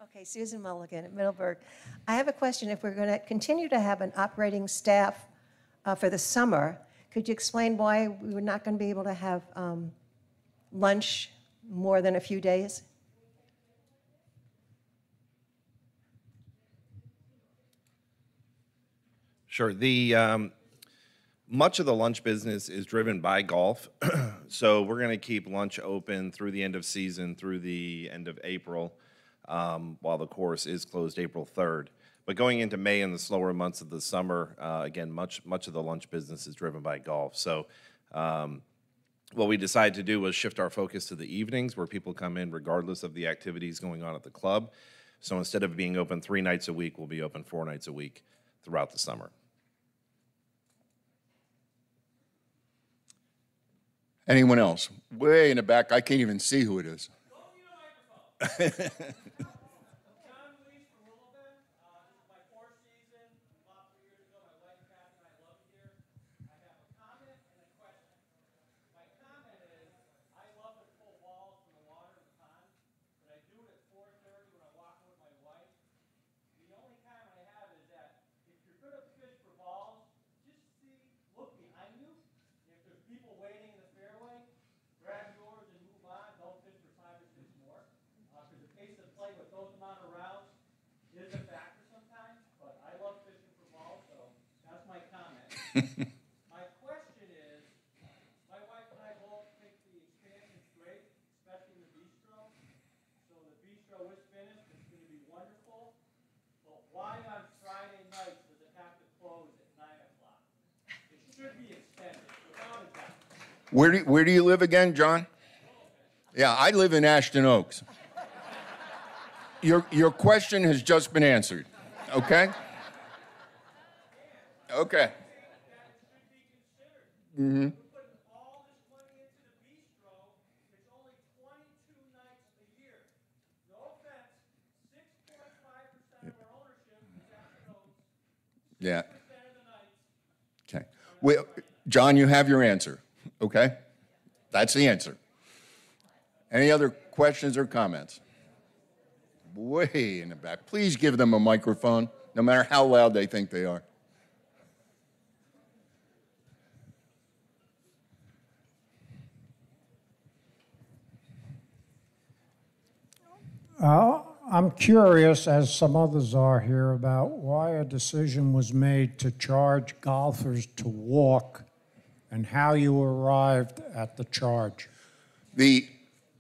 Okay, Susan Mulligan at Middleburg. I have a question. If we're going to continue to have an operating staff uh, for the summer, could you explain why we were not going to be able to have um, lunch more than a few days? Sure. The um, much of the lunch business is driven by golf, *clears throat* so we're going to keep lunch open through the end of season, through the end of April, um, while the course is closed April third. But going into May and the slower months of the summer, uh, again, much much of the lunch business is driven by golf. So. Um, what we decided to do was shift our focus to the evenings where people come in regardless of the activities going on at the club. So instead of being open three nights a week, we'll be open four nights a week throughout the summer. Anyone else? Way in the back, I can't even see who it is. *laughs* John Lees from Littleton. Uh, this is my fourth season. About three years ago, my wife Kathy and I love it here. I have a comment and a question. My comment is, I love to pull balls from the water in the pond, but I do it at four thirty when I'm walking with my wife. The only comment I have is that if you're gonna fish for balls, just see, look behind you. If there's people waiting in the fairway, grab yours My question is, my wife and I both think the expansion's great, especially the bistro. So the bistro is finished, it's gonna be wonderful. But why on Friday nights does it have to close at nine o'clock? It should be extended. Where do, where do you live again, John? Yeah, I live in Ashton Oaks. Your, your question has just been answered, okay? Okay. Mm-hmm. We're putting all this money into the bistro, it's only twenty-two nights a year. No offense, six point five percent of our ownership is Ashton Oaks, Yeah. percent of the nights. Okay. Well, John, you have your answer, okay? That's the answer. Any other questions or comments? Way in the back. Please give them a microphone, no matter how loud they think they are. Uh, I'm curious, as some others are here, about why a decision was made to charge golfers to walk and how you arrived at the charge. The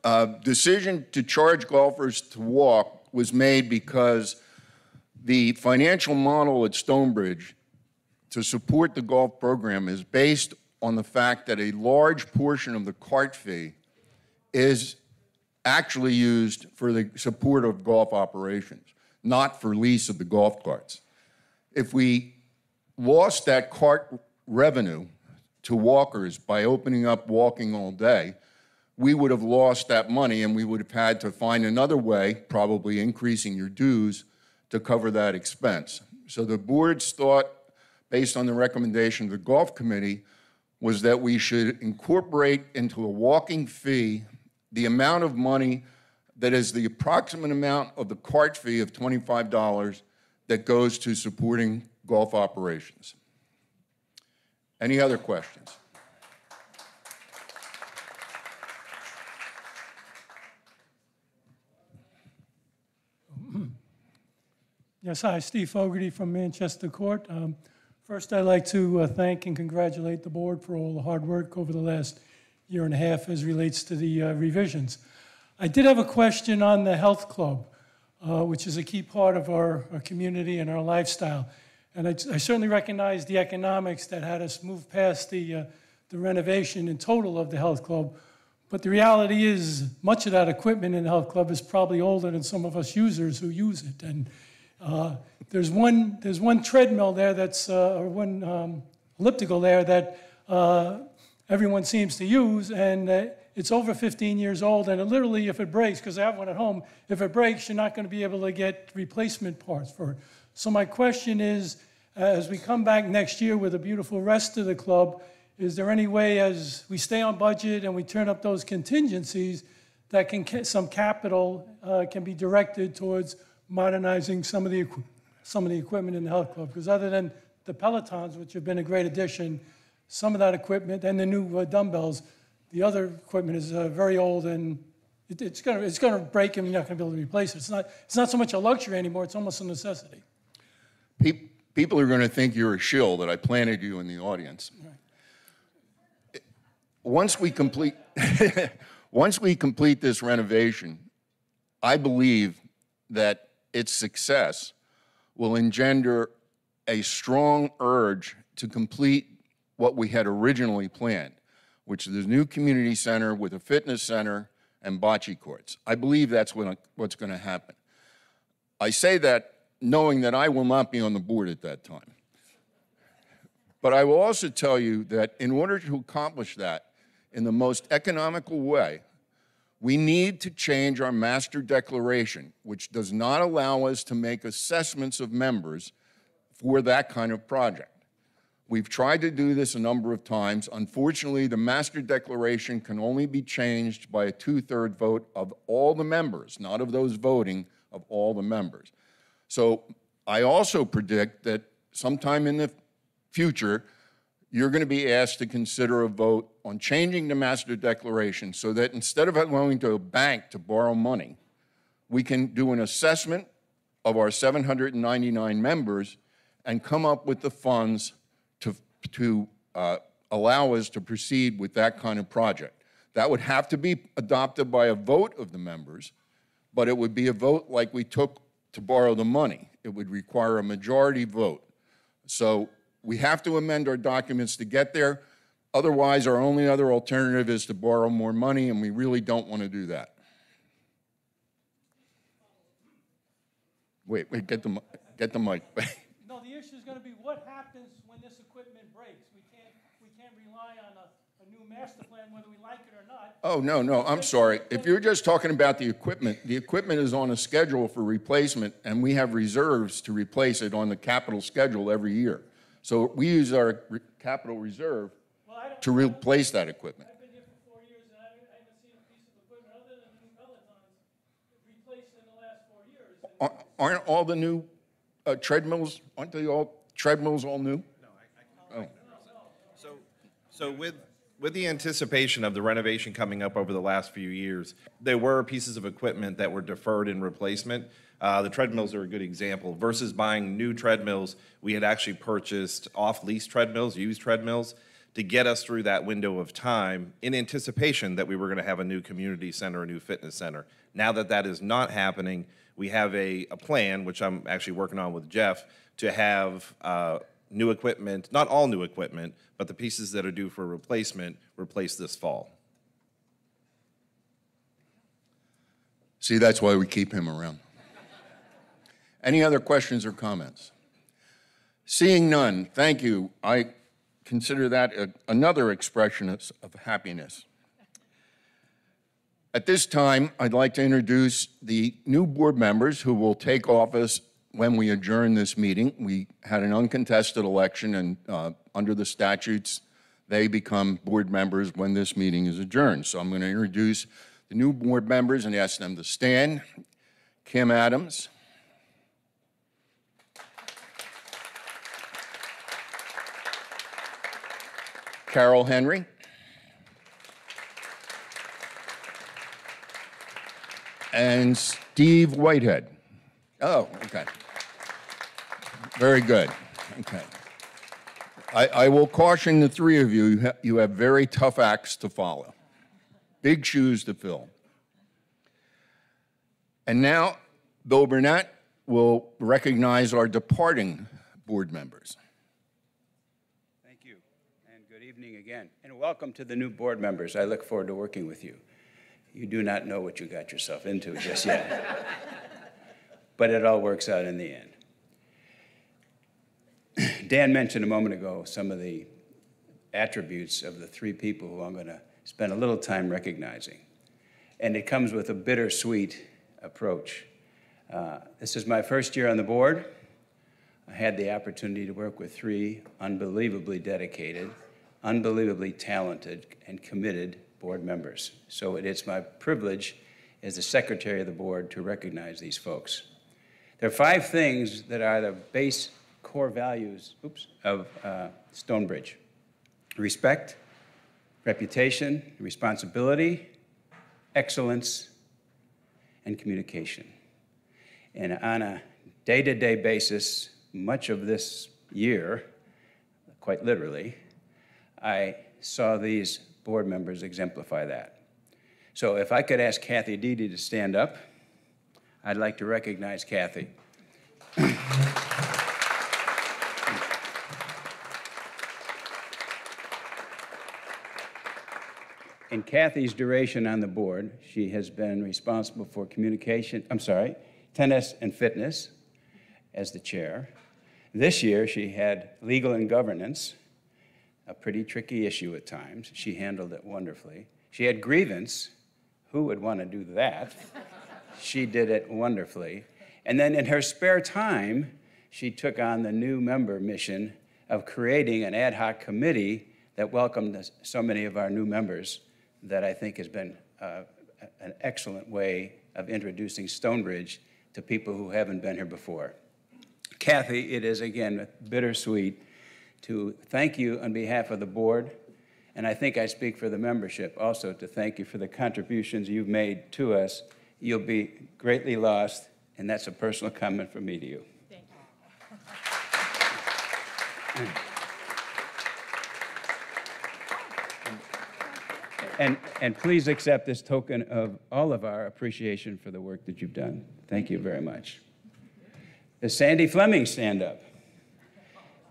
uh, decision to charge golfers to walk was made because the financial model at Stonebridge to support the golf program is based on the fact that a large portion of the cart fee is actually used for the support of golf operations, not for lease of the golf carts. If we lost that cart revenue to walkers by opening up walking all day, we would have lost that money and we would have had to find another way, probably increasing your dues, to cover that expense. So the board's thought, based on the recommendation of the golf committee, was that we should incorporate into a walking fee the amount of money that is the approximate amount of the cart fee of $25 that goes to supporting golf operations. Any other questions? Yes, hi, Steve Fogarty from Manchester Court. Um, First, I'd like to uh, thank and congratulate the board for all the hard work over the last year and a half as relates to the uh, revisions. I did have a question on the health club, uh, which is a key part of our, our community and our lifestyle. And I, I certainly recognize the economics that had us move past the, uh, the renovation in total of the health club. But the reality is, much of that equipment in the health club is probably older than some of us users who use it. And uh, there's one there's one treadmill there that's uh, or one um, elliptical there that uh, everyone seems to use, and uh, it's over 15 years old. And it literally, if it breaks, because I have one at home, if it breaks, you're not going to be able to get replacement parts for it. So my question is, as we come back next year with a beautiful rest of the club, is there any way, as we stay on budget and we turn up those contingencies, that can ca- some capital uh, can be directed towards modernizing some of the some of the equipment in the health club? Because other than the Pelotons, which have been a great addition, some of that equipment and the new uh, dumbbells, the other equipment is uh, very old and it, it's going to it's going to break and you're not going to be able to replace it. It's not it's not so much a luxury anymore; it's almost a necessity. Pe- People are going to think you're a shill that I planted you in the audience. Once we complete, *laughs* once we complete this renovation, I believe that its success will engender a strong urge to complete what we had originally planned, which is the new community center with a fitness center and bocce courts. I believe that's what, what's going to happen. I say that knowing that I will not be on the board at that time. But I will also tell you that in order to accomplish that in the most economical way, we need to change our master declaration, which does not allow us to make assessments of members for that kind of project. We've tried to do this a number of times. Unfortunately, the master declaration can only be changed by a two-third vote of all the members, not of those voting, of all the members. So I also predict that sometime in the future, you're going to be asked to consider a vote on changing the master declaration so that instead of going to a bank to borrow money, we can do an assessment of our 799 members and come up with the funds to to uh, allow us to proceed with that kind of project. That would have to be adopted by a vote of the members, but it would be a vote like we took to borrow the money. It would require a majority vote. So we have to amend our documents to get there. Otherwise, our only other alternative is to borrow more money, and we really don't want to do that. Wait, wait, get the, get the mic. *laughs* No, the issue is gonna be what happens when this equipment breaks? We can't, we can't rely on a, a new master plan whether we like it or not. Oh, no, no, I'm sorry. If you're just talking about the equipment, the equipment is on a schedule for replacement, and we have reserves to replace it on the capital schedule every year. So we use our re- capital reserve Well, I don't, to replace that equipment. I've been here for four years and I haven't, I haven't seen a piece of equipment other than the new Pelotons replaced in the last four years. And Aren't- Aren't all the new uh, treadmills, aren't they all, treadmills all new? So, so with, with the anticipation of the renovation coming up over the last few years, there were pieces of equipment that were deferred in replacement. Uh, the treadmills are a good example. Versus buying new treadmills, we had actually purchased off-lease treadmills, used treadmills, to get us through that window of time in anticipation that we were going to have a new community center, a new fitness center. Now that that is not happening, we have a, a plan, which I'm actually working on with Jeff, to have uh, new equipment, not all new equipment, but the pieces that are due for replacement, replaced this fall. See, that's why we keep him around. Any other questions or comments? Seeing none, thank you. I consider that a- another expression of of happiness. At this time, I'd like to introduce the new board members who will take office when we adjourn this meeting. We had an uncontested election, and uh, under the statutes, they become board members when this meeting is adjourned. So I'm going to introduce the new board members and ask them to stand. Kim Adams. Carol Henry. And Steve Whitehead. Oh, okay. Very good. Okay. I, I will caution the three of you, you ha- you have very tough acts to follow, big shoes to fill. And now, Bill Burnett will recognize our departing board members. Thank you, and good evening again. And welcome to the new board members. I look forward to working with you. You do not know what you got yourself into just yet. *laughs* But it all works out in the end. Dan mentioned a moment ago some of the attributes of the three people who I'm going to spend a little time recognizing. And it comes with a bittersweet approach. Uh, This is my first year on the board. I had the opportunity to work with three unbelievably dedicated, unbelievably talented, and committed board members. So it is my privilege as the secretary of the board to recognize these folks. There are five things that are the base core values oops, of uh, Stonebridge respect, reputation, responsibility, excellence, and communication. And on a day to day basis, much of this year, quite literally, I saw these board members exemplify that. So if I could ask Kathy Deedy to stand up, I'd like to recognize Kathy. In Kathy's duration on the board, she has been responsible for communication, I'm sorry, tennis and fitness as the chair. This year, she had legal and governance, a pretty tricky issue at times. She handled it wonderfully. She had grievance. Who would want to do that? *laughs* she did it wonderfully. And then in her spare time, she took on the new member mission of creating an ad hoc committee that welcomed so many of our new members that I think has been uh, an excellent way of introducing Stonebridge to people who haven't been here before. Kathy, it is again bittersweet to thank you on behalf of the board, and I think I speak for the membership also to thank you for the contributions you've made to us. You'll be greatly lost, and that's a personal comment from me to you. Thank you. And, and please accept this token of all of our appreciation for the work that you've done. Thank you very much. Does Sandy Fleming stand up?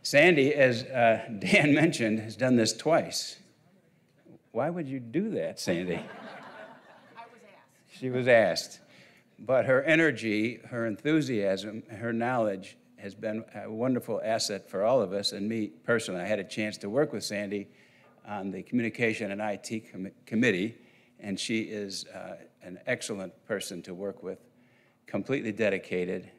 Sandy, as uh, Dan *laughs* mentioned, has done this twice. Why would you do that, Sandy? *laughs* I was asked. She was asked. But her energy, her enthusiasm, her knowledge has been a wonderful asset for all of us and me personally. I had a chance to work with Sandy on the Communication and IT com- Committee, and she is uh, an excellent person to work with, completely dedicated,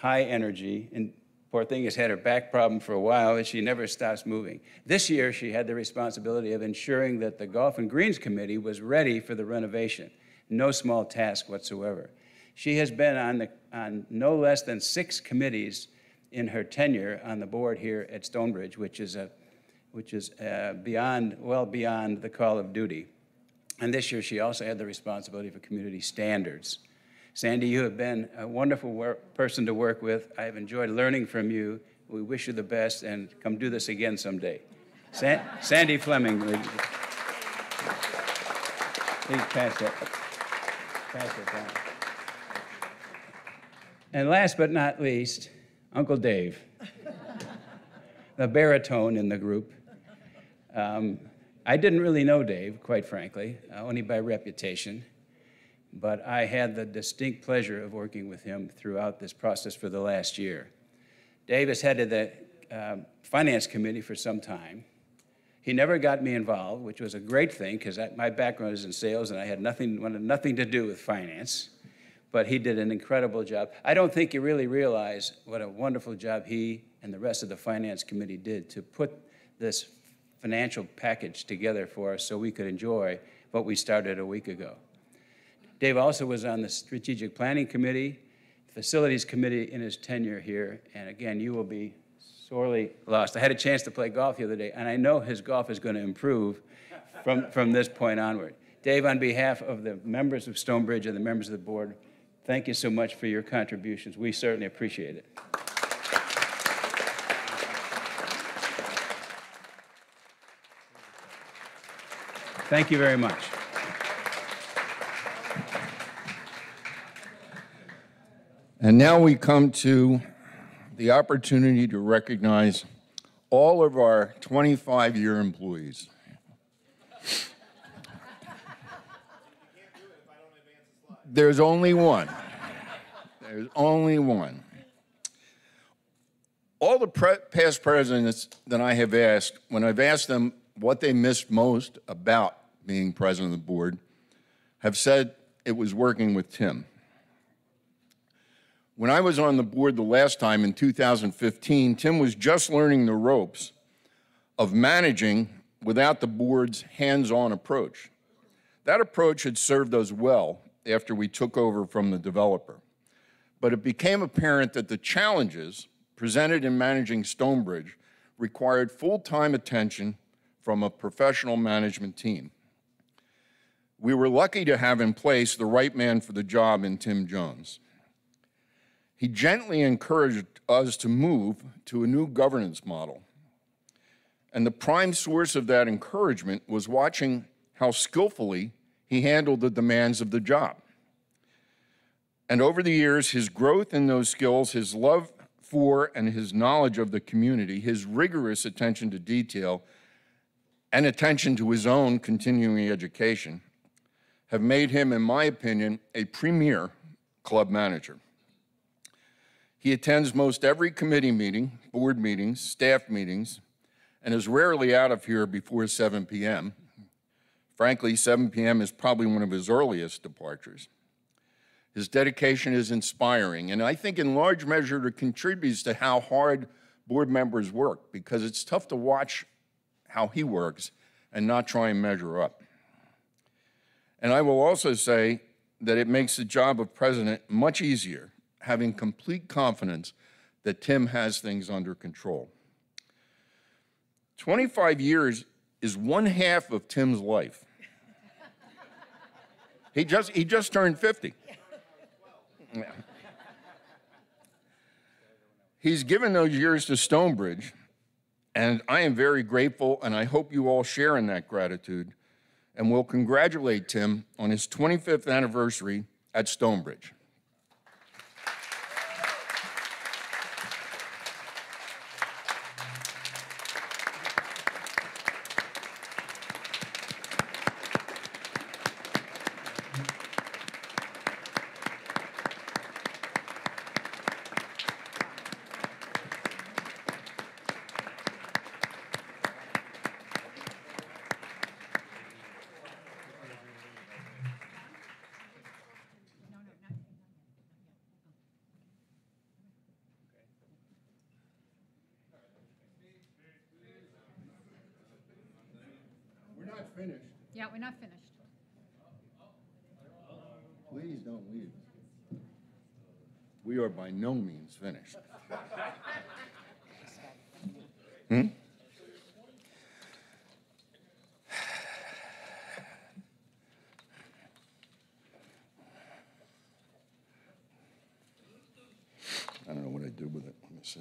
high energy, and poor thing has had her back problem for a while, and she never stops moving. This year, she had the responsibility of ensuring that the Golf and Greens Committee was ready for the renovation. No small task whatsoever. She has been on, the, on no less than six committees in her tenure on the board here at Stonebridge, which is, a, which is uh, beyond, well beyond the call of duty. And this year, she also had the responsibility for community standards. Sandy, you have been a wonderful person to work with. I have enjoyed learning from you. We wish you the best and come do this again someday. San, Sandy Fleming, please pass it. Pass it down. And last but not least, Uncle Dave, *laughs* the baritone in the group. Um, I didn't really know Dave, quite frankly, uh, only by reputation but I had the distinct pleasure of working with him throughout this process for the last year. Dave has headed the uh, Finance Committee for some time. He never got me involved, which was a great thing because my background is in sales and I had nothing, wanted nothing to do with finance. But he did an incredible job. I don't think you really realize what a wonderful job he and the rest of the Finance Committee did to put this financial package together for us so we could enjoy what we started a week ago. Dave also was on the Strategic Planning Committee, Facilities Committee in his tenure here, and again, you will be sorely lost. I had a chance to play golf the other day, and I know his golf is going to improve from, from this point onward. Dave, on behalf of the members of Stonebridge and the members of the board, thank you so much for your contributions. We certainly appreciate it. Thank you very much. And now we come to the opportunity to recognize all of our 25 year employees. There's only one. There's only one. All the pre- past presidents that I have asked, when I've asked them what they missed most about being president of the board, have said it was working with Tim. When I was on the board the last time in 2015, Tim was just learning the ropes of managing without the board's hands on approach. That approach had served us well after we took over from the developer. But it became apparent that the challenges presented in managing Stonebridge required full time attention from a professional management team. We were lucky to have in place the right man for the job in Tim Jones. He gently encouraged us to move to a new governance model. And the prime source of that encouragement was watching how skillfully he handled the demands of the job. And over the years, his growth in those skills, his love for and his knowledge of the community, his rigorous attention to detail, and attention to his own continuing education have made him, in my opinion, a premier club manager. He attends most every committee meeting, board meetings, staff meetings, and is rarely out of here before 7 p.m. Frankly, 7 p.m. is probably one of his earliest departures. His dedication is inspiring, and I think in large measure it contributes to how hard board members work because it's tough to watch how he works and not try and measure up. And I will also say that it makes the job of president much easier having complete confidence that Tim has things under control. 25 years is one half of Tim's life. He just, he just turned 50. Yeah. He's given those years to Stonebridge, and I am very grateful, and I hope you all share in that gratitude and we'll congratulate Tim on his 25th anniversary at Stonebridge. We're not finished. Yeah, we're not finished. Please don't leave. We are by no means finished. *laughs* Hmm? I don't know what I do with it. Let me see.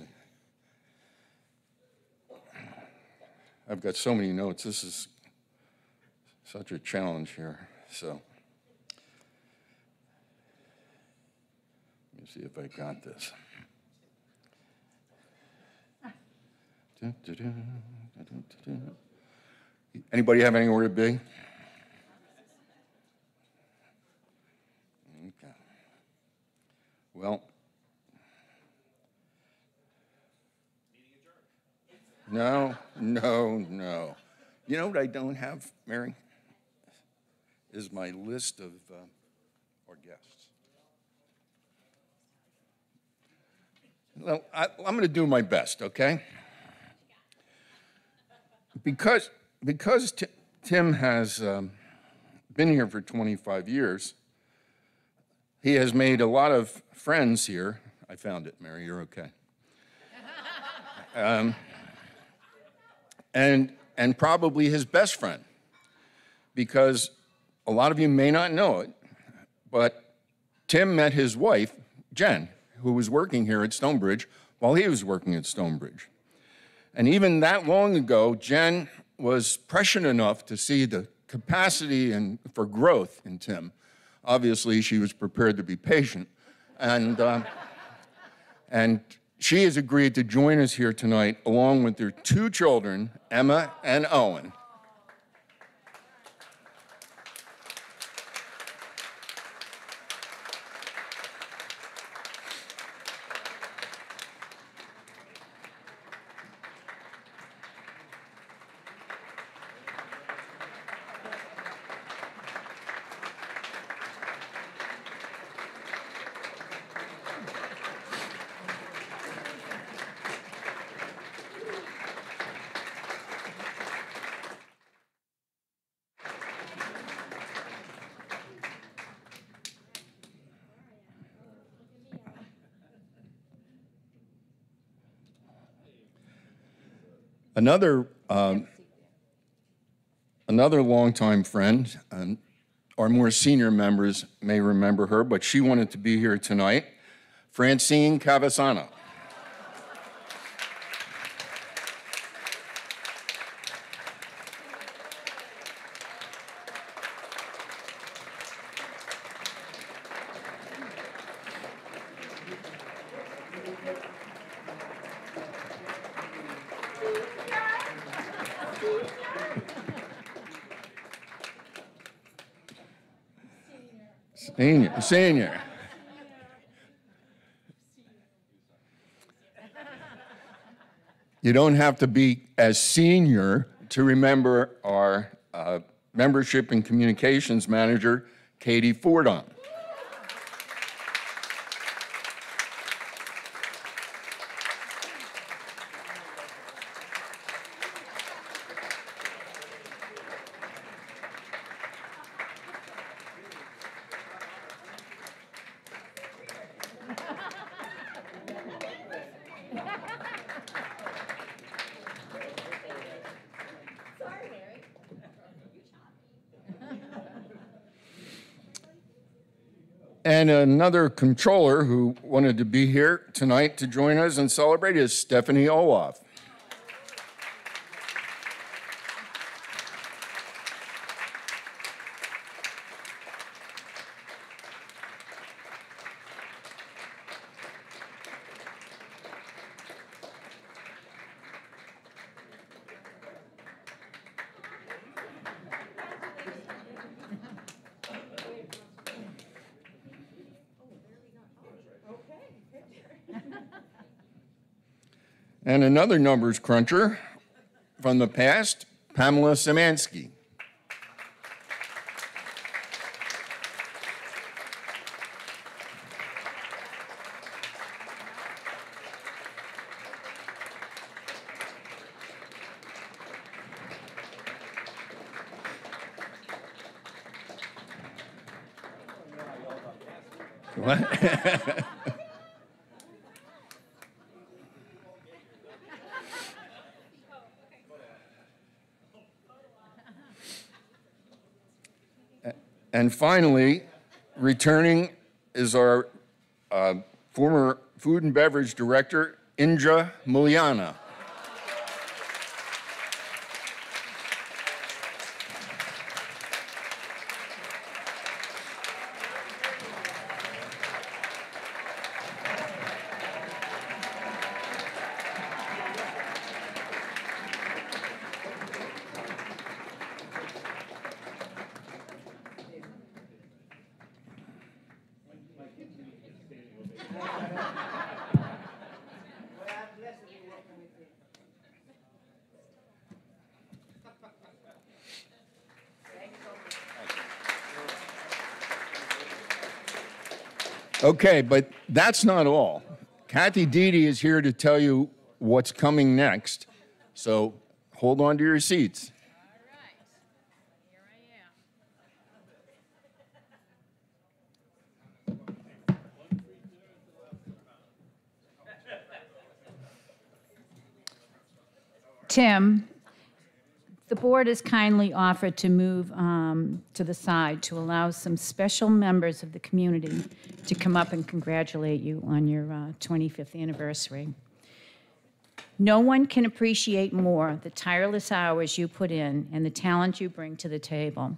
I've got so many notes. This is such a challenge here. So let me see if I got this. Anybody have anywhere to be? Okay. Well. No, no, no. You know what I don't have, Mary? Is my list of uh, our guests. Well, I, I'm going to do my best, okay? Because, because Ti- Tim has um, been here for 25 years, he has made a lot of friends here. I found it, Mary, you're okay. *laughs* Um, and, and probably his best friend, because a lot of you may not know it, but Tim met his wife, Jen, who was working here at Stonebridge while he was working at Stonebridge. And even that long ago, Jen was prescient enough to see the capacity and for growth in Tim. Obviously, she was prepared to be patient. And, uh, and she has agreed to join us here tonight, along with their two children, Emma and Owen. Another, um, another longtime friend, and our more senior members may remember her, but she wanted to be here tonight, Francine Cavasano. Senior, senior. You don't have to be as senior to remember our uh, membership and communications manager, Katie Fordon. And another controller who wanted to be here tonight to join us and celebrate is Stephanie Olaf. And another numbers cruncher from the past, Pamela Samansky. What? And finally, returning is our uh, former food and beverage director, Indra Mulyana. Okay, but that's not all. Kathy Deedy is here to tell you what's coming next. So hold on to your seats. All right. Here I am. Tim, board has kindly offered to move um, to the side to allow some special members of the community to come up and congratulate you on your uh, 25th anniversary. No one can appreciate more the tireless hours you put in and the talent you bring to the table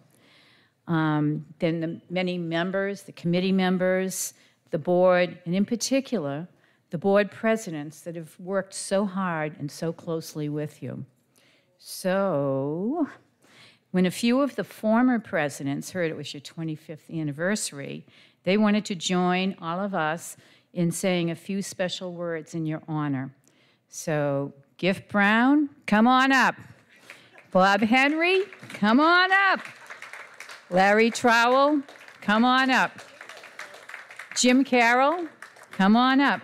um, than the many members, the committee members, the board, and in particular, the board presidents that have worked so hard and so closely with you. So, when a few of the former presidents heard it was your 25th anniversary, they wanted to join all of us in saying a few special words in your honor. So, Giff Brown, come on up. Bob Henry, come on up. Larry Trowell, come on up. Jim Carroll, come on up.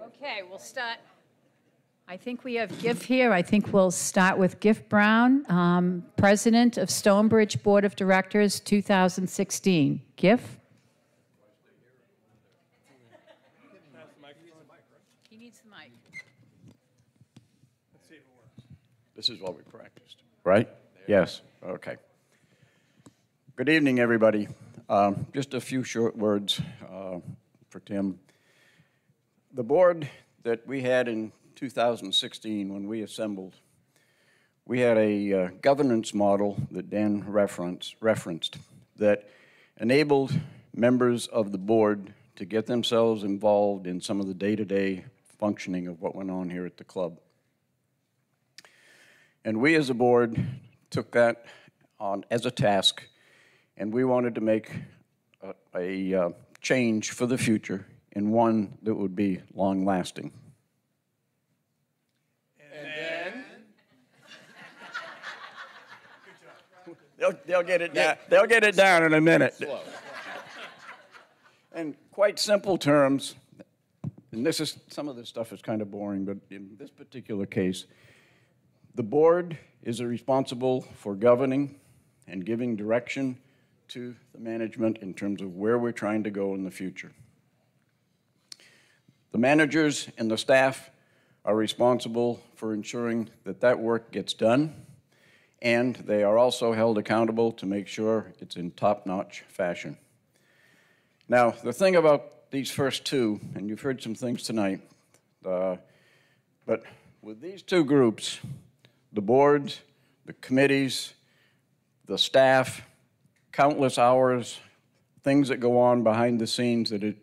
Okay, we'll start. I think we have Giff here. I think we'll start with Giff Brown, um, President of Stonebridge Board of Directors, 2016. Giff? He needs the mic. This is what we practiced, right? Yes, okay. Good evening, everybody. Um, Just a few short words uh, for Tim. The board that we had in 2016, when we assembled, we had a uh, governance model that Dan referenced, referenced that enabled members of the board to get themselves involved in some of the day-to-day functioning of what went on here at the club. And we as a board took that on as a task, and we wanted to make a, a uh, change for the future and one that would be long They'll, they'll get it down. They'll get it down in a minute. In quite simple terms, and this is some of this stuff is kind of boring, but in this particular case, the board is responsible for governing and giving direction to the management in terms of where we're trying to go in the future. The managers and the staff are responsible for ensuring that that work gets done, and they are also held accountable to make sure it's in top-notch fashion. Now, the thing about these first two, and you've heard some things tonight, uh, but with these two groups, the boards, the committees, the staff, countless hours, things that go on behind the scenes that it,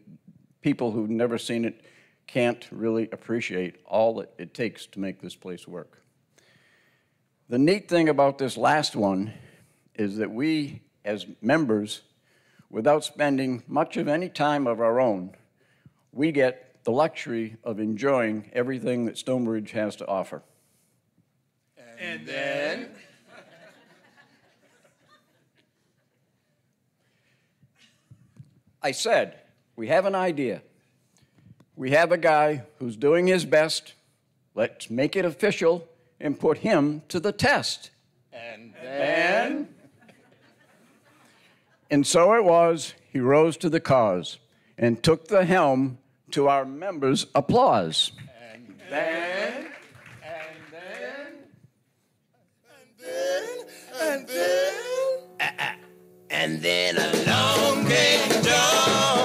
people who've never seen it can't really appreciate all that it takes to make this place work. The neat thing about this last one is that we, as members, without spending much of any time of our own, we get the luxury of enjoying everything that Stonebridge has to offer. And then? I said, we have an idea. We have a guy who's doing his best. Let's make it official and put him to the test. And then? And so it was, he rose to the cause and took the helm to our members' applause. And then? And then? And then? And then And then along came John.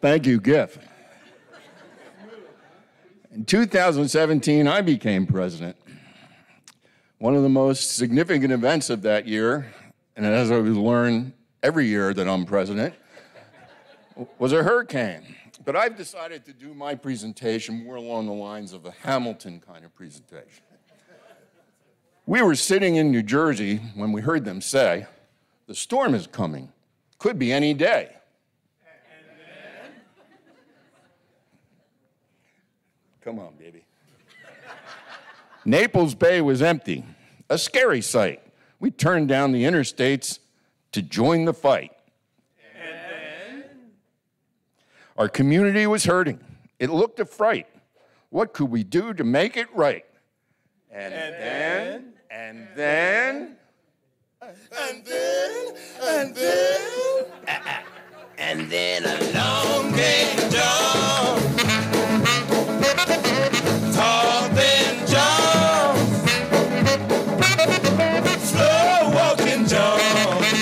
Thank you, Giff. In 2017, I became president. One of the most significant events of that year, and as I learn every year that I'm president, was a hurricane. But I've decided to do my presentation more along the lines of a Hamilton kind of presentation. We were sitting in New Jersey when we heard them say, the storm is coming, could be any day. Come on, baby. Naples Bay was empty, a scary sight. We turned down the interstates to join the fight. Our community was hurting. It looked a fright. What could we do to make it right? And, then, and then, And then, and then, and then along came John. Tall than John. Slow walking John.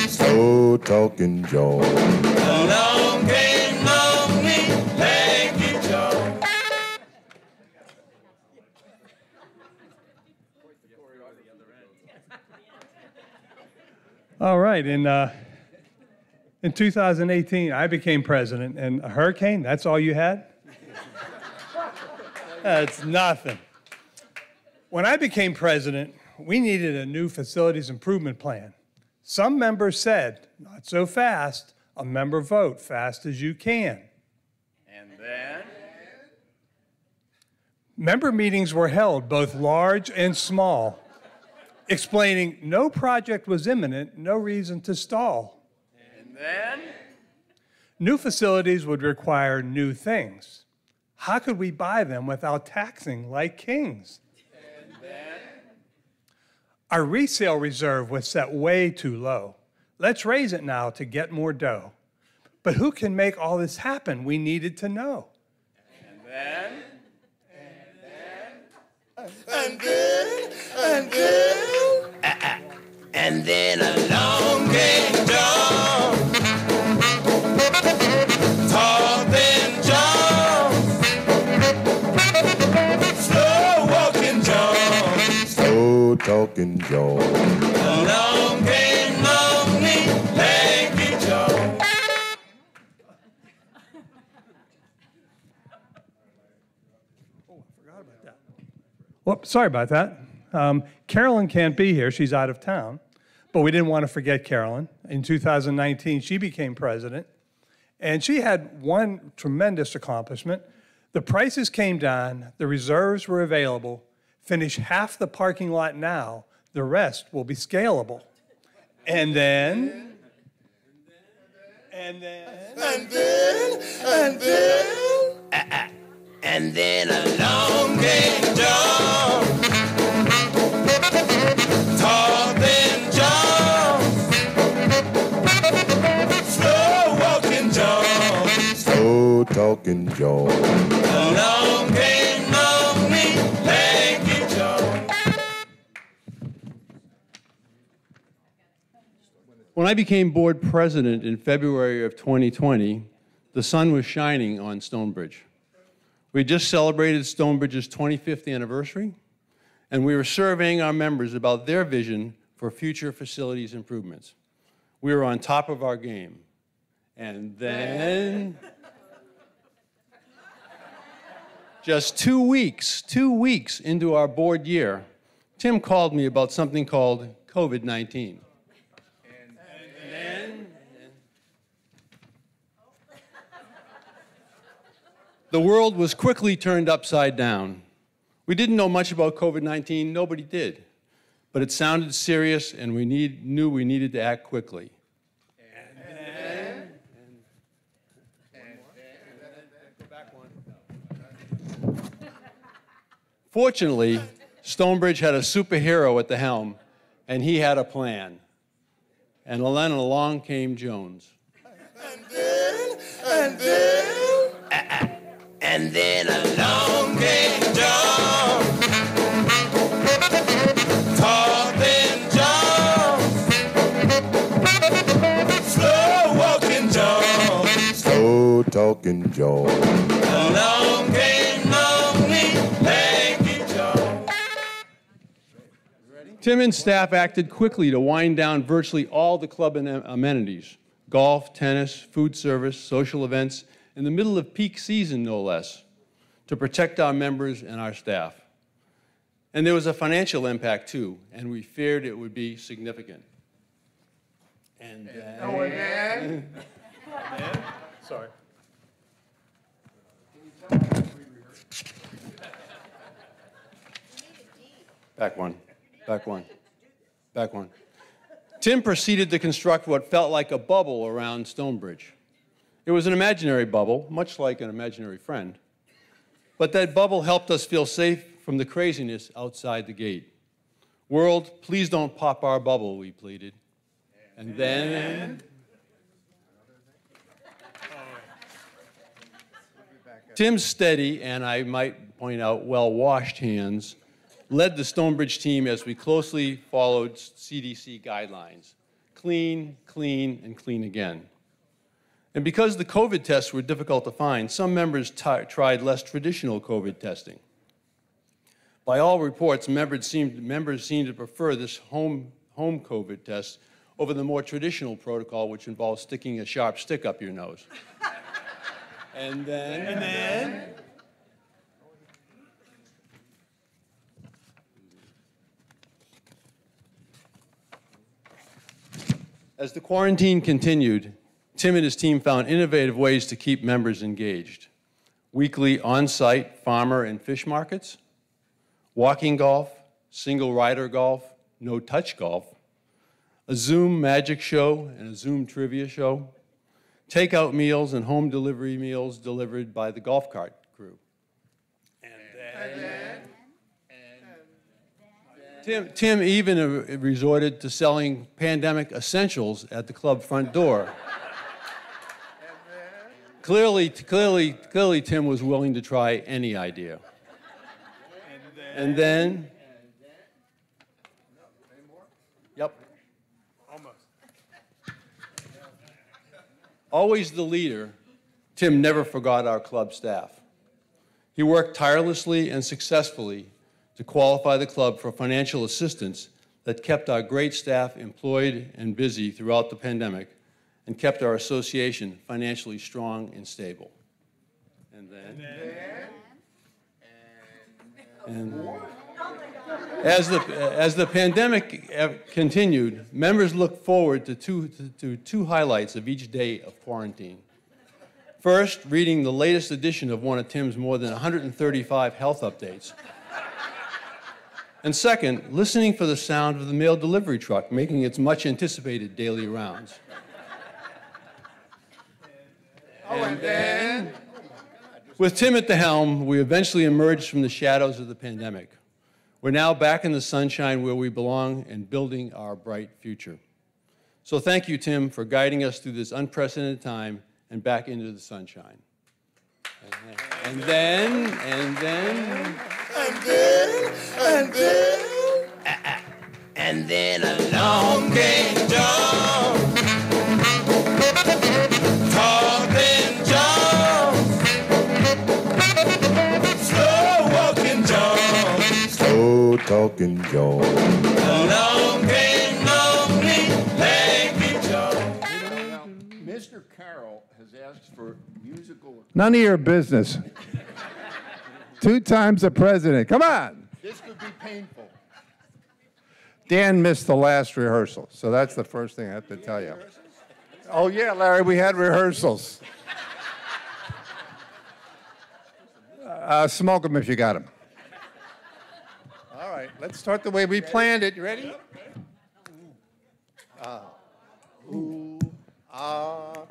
Slow talking John. Along All right, in, uh, in 2018, I became president, and a hurricane, that's all you had? *laughs* That's nothing. When I became president, we needed a new facilities improvement plan. Some members said, not so fast, a member vote fast as you can. And then? Member meetings were held, both large and small, explaining no project was imminent, no reason to stall. And then? New facilities would require new things. How could we buy them without taxing like kings? And then? Our resale reserve was set way too low. Let's raise it now to get more dough. But who can make all this happen? We needed to know. And then, and then, and then and then along came John. Tall than John. Slow walking John. Slow talking John. Along Whoops, sorry about that. Um, Carolyn can't be here, she's out of town. But we didn't want to forget Carolyn. In 2019, she became president. And she had one tremendous accomplishment. The prices came down, the reserves were available. Finish half the parking lot now, the rest will be scalable. And then, and then, And then, and then, and then and then along came John, John, slow walking John, slow talking John. Along came John. When I became board president in February of 2020, the sun was shining on Stonebridge. We just celebrated Stonebridge's 25th anniversary, and we were surveying our members about their vision for future facilities improvements. We were on top of our game. And then, just two weeks, two weeks into our board year, Tim called me about something called COVID 19. The world was quickly turned upside down. We didn't know much about COVID 19, nobody did. But it sounded serious, and we need, knew we needed to act quickly. And then and then go back one. Fortunately, Stonebridge had a superhero at the helm, and he had a plan. And then along came Jones. And then, and then along came John. Talking John. Slow walking John. Slow talking Joe. Along came lonely Hanky John. Tim and staff acted quickly to wind down virtually all the club and amenities golf, tennis, food service, social events, in the middle of peak season, no less, to protect our members and our staff. And there was a financial impact too, and we feared it would be significant. And then. Oh? *laughs* Sorry. Back one, back one, back one. Tim proceeded to construct what felt like a bubble around Stonebridge. It was an imaginary bubble, much like an imaginary friend. But that bubble helped us feel safe from the craziness outside the gate. World, please don't pop our bubble, we pleaded. And then. Tim's steady, and I might point out, well washed hands led the Stonebridge team as we closely followed CDC guidelines clean, clean, and clean again. And because the COVID tests were difficult to find, some members tried less traditional COVID testing. By all reports, members seemed, members seemed to prefer this home, home COVID test over the more traditional protocol, which involves sticking a sharp stick up your nose. *laughs* and then. And then? As the quarantine continued, Tim and his team found innovative ways to keep members engaged. Weekly on site farmer and fish markets, walking golf, single rider golf, no touch golf, a Zoom magic show and a Zoom trivia show, takeout meals and home delivery meals delivered by the golf cart crew. Tim, Tim even resorted to selling pandemic essentials at the club front door. Clearly, clearly, clearly, Tim was willing to try any idea. And then, yep, Almost. always the leader, Tim never forgot our club staff. He worked tirelessly and successfully to qualify the club for financial assistance that kept our great staff employed and busy throughout the pandemic and kept our association financially strong and stable. And then, and as the, as the pandemic continued, members looked forward to two, to, to two highlights of each day of quarantine. First, reading the latest edition of one of Tim's more than 135 health updates. And second, listening for the sound of the mail delivery truck making its much anticipated daily rounds. Oh, and then? With Tim at the helm, we eventually emerged from the shadows of the pandemic. We're now back in the sunshine where we belong and building our bright future. So thank you, Tim, for guiding us through this unprecedented time and back into the sunshine. And then, and then, And then, and then, and then along came John. Talking Joe. Along came lonely Lanky Joe. Mr. Carroll has asked for musical. *laughs* None of your business. Two times the president. Come on. This could be painful. Dan missed the last rehearsal, so that's the first thing I have to tell you. Oh, yeah, Larry, we had rehearsals. *laughs* Uh, smoke them if you got them. Right, let's start the way we planned it. You ready? Ah, ooh, ah,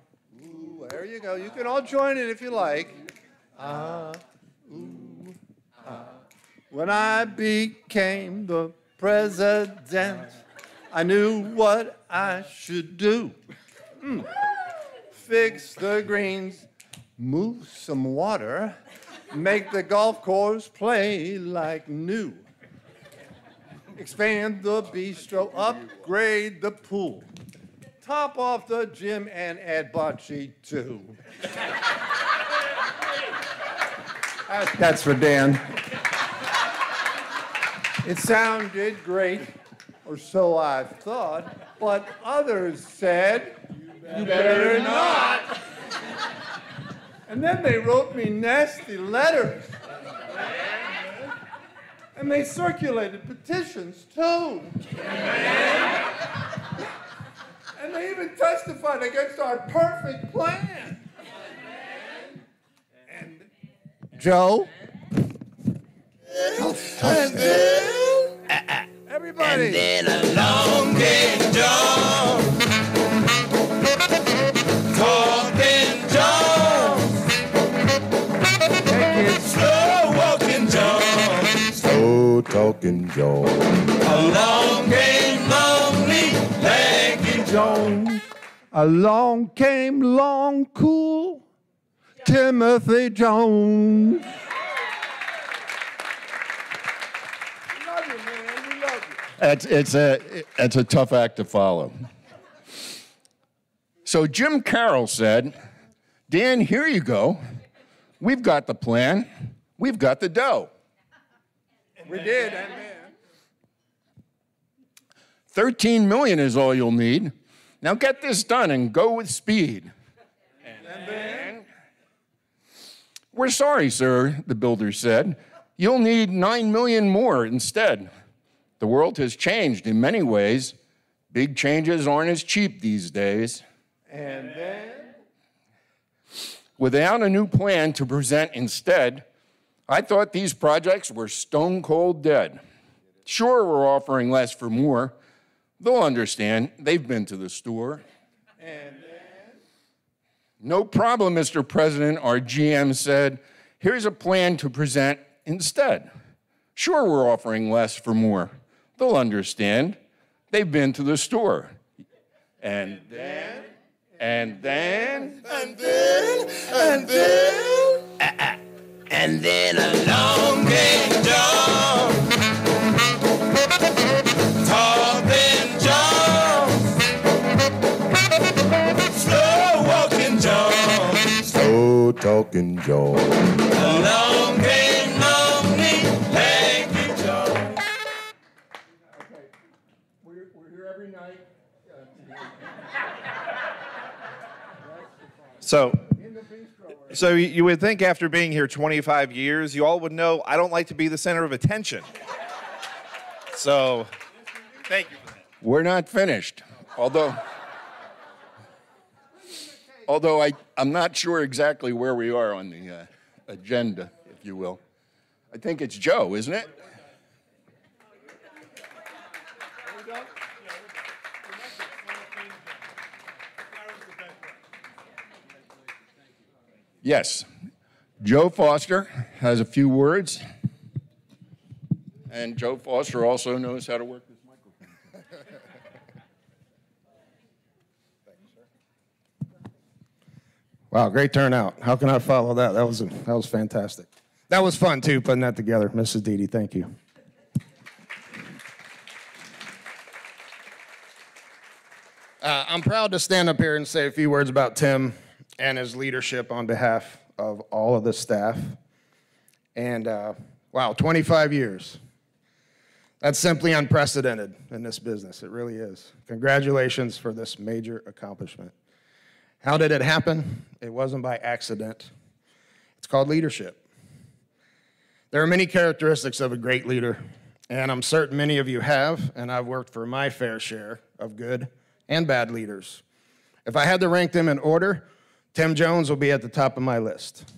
ooh. There you go. You can all join in if you like. Ah, ooh, ah. When I became the president, I knew what I should do. Mm. Fix the greens, move some water, make the golf course play like new. Expand the bistro, upgrade the pool, top off the gym, and add bocce too. That's for Dan. It sounded great, or so I thought, but others said, you better not. And then they wrote me nasty letters. And they circulated petitions too. And they even testified against our perfect plan. And Joe? Uh, uh, everybody. And then along came Joe. Talking Joe. Along came lonely Lanky Jones. Along came long, cool Timothy Jones. It's, it's, a, it's a tough act to follow. So Jim Carroll said, Dan, here you go. We've got the plan. We've got the dough. We did, and 13 million is all you'll need. Now get this done and go with speed. We're sorry, sir, the builder said. You'll need 9 million more instead. The world has changed in many ways. Big changes aren't as cheap these days. And then? Without a new plan to present instead, I thought these projects were stone cold dead. Sure, we're offering less for more. They'll understand. They've been to the store. No problem, Mr. President, our GM said. Here's a plan to present instead. Sure, we're offering less for more. They'll understand. They've been to the store. And then, and then, And then, and then, and then along came Joe. Talking Joe. Slow walking Joe. Slow Talking Joe. Along came lonely Lanky Joe. We're, we're here every night. So, so you- you would think after being here 25 years, you all would know I don't like to be the center of attention. So, thank you. We're not finished, although, although I, I'm not sure exactly where we are on the uh, agenda, if you will. I think it's Joe, isn't it? Yes. Joe Foster has a few words. And Joe Foster also knows how to work this microphone. Wow, great turnout. How can I follow that? That was, that was fantastic. That was fun too, putting that together. Mrs. Didi, thank you. Uh, I'm proud to stand up here and say a few words about Tim and his leadership on behalf of all of the staff. And uh, wow, 25 years. That's simply unprecedented in this business. It really is. Congratulations for this major accomplishment. How did it happen? It wasn't by accident. It's called leadership. There are many characteristics of a great leader, and I'm certain many of you have, and I've worked for my fair share of good and bad leaders. If I had to rank them in order, Tim Jones will be at the top of my list.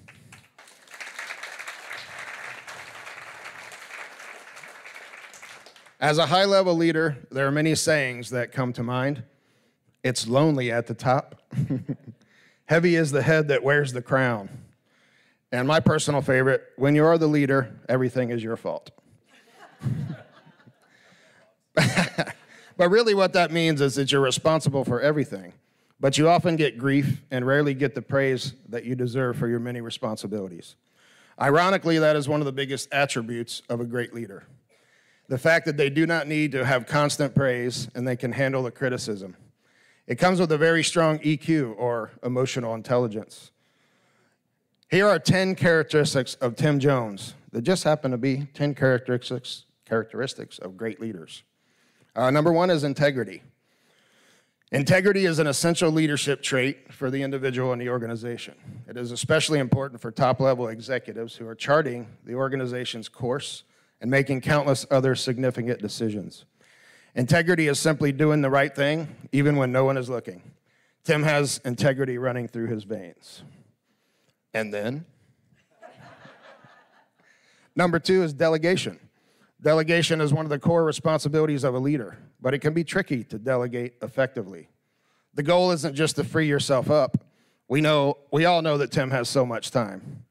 As a high level leader, there are many sayings that come to mind. It's lonely at the top. *laughs* Heavy is the head that wears the crown. And my personal favorite when you are the leader, everything is your fault. *laughs* but really, what that means is that you're responsible for everything, but you often get grief and rarely get the praise that you deserve for your many responsibilities. Ironically, that is one of the biggest attributes of a great leader the fact that they do not need to have constant praise and they can handle the criticism. It comes with a very strong EQ or emotional intelligence. Here are 10 characteristics of Tim Jones that just happen to be 10 characteristics, characteristics of great leaders. Uh, number one is integrity. Integrity is an essential leadership trait for the individual and the organization. It is especially important for top level executives who are charting the organization's course and making countless other significant decisions. Integrity is simply doing the right thing, even when no one is looking. Tim has integrity running through his veins. And then, *laughs* number two is delegation. Delegation is one of the core responsibilities of a leader, but it can be tricky to delegate effectively. The goal isn't just to free yourself up. We know, we all know that Tim has so much time.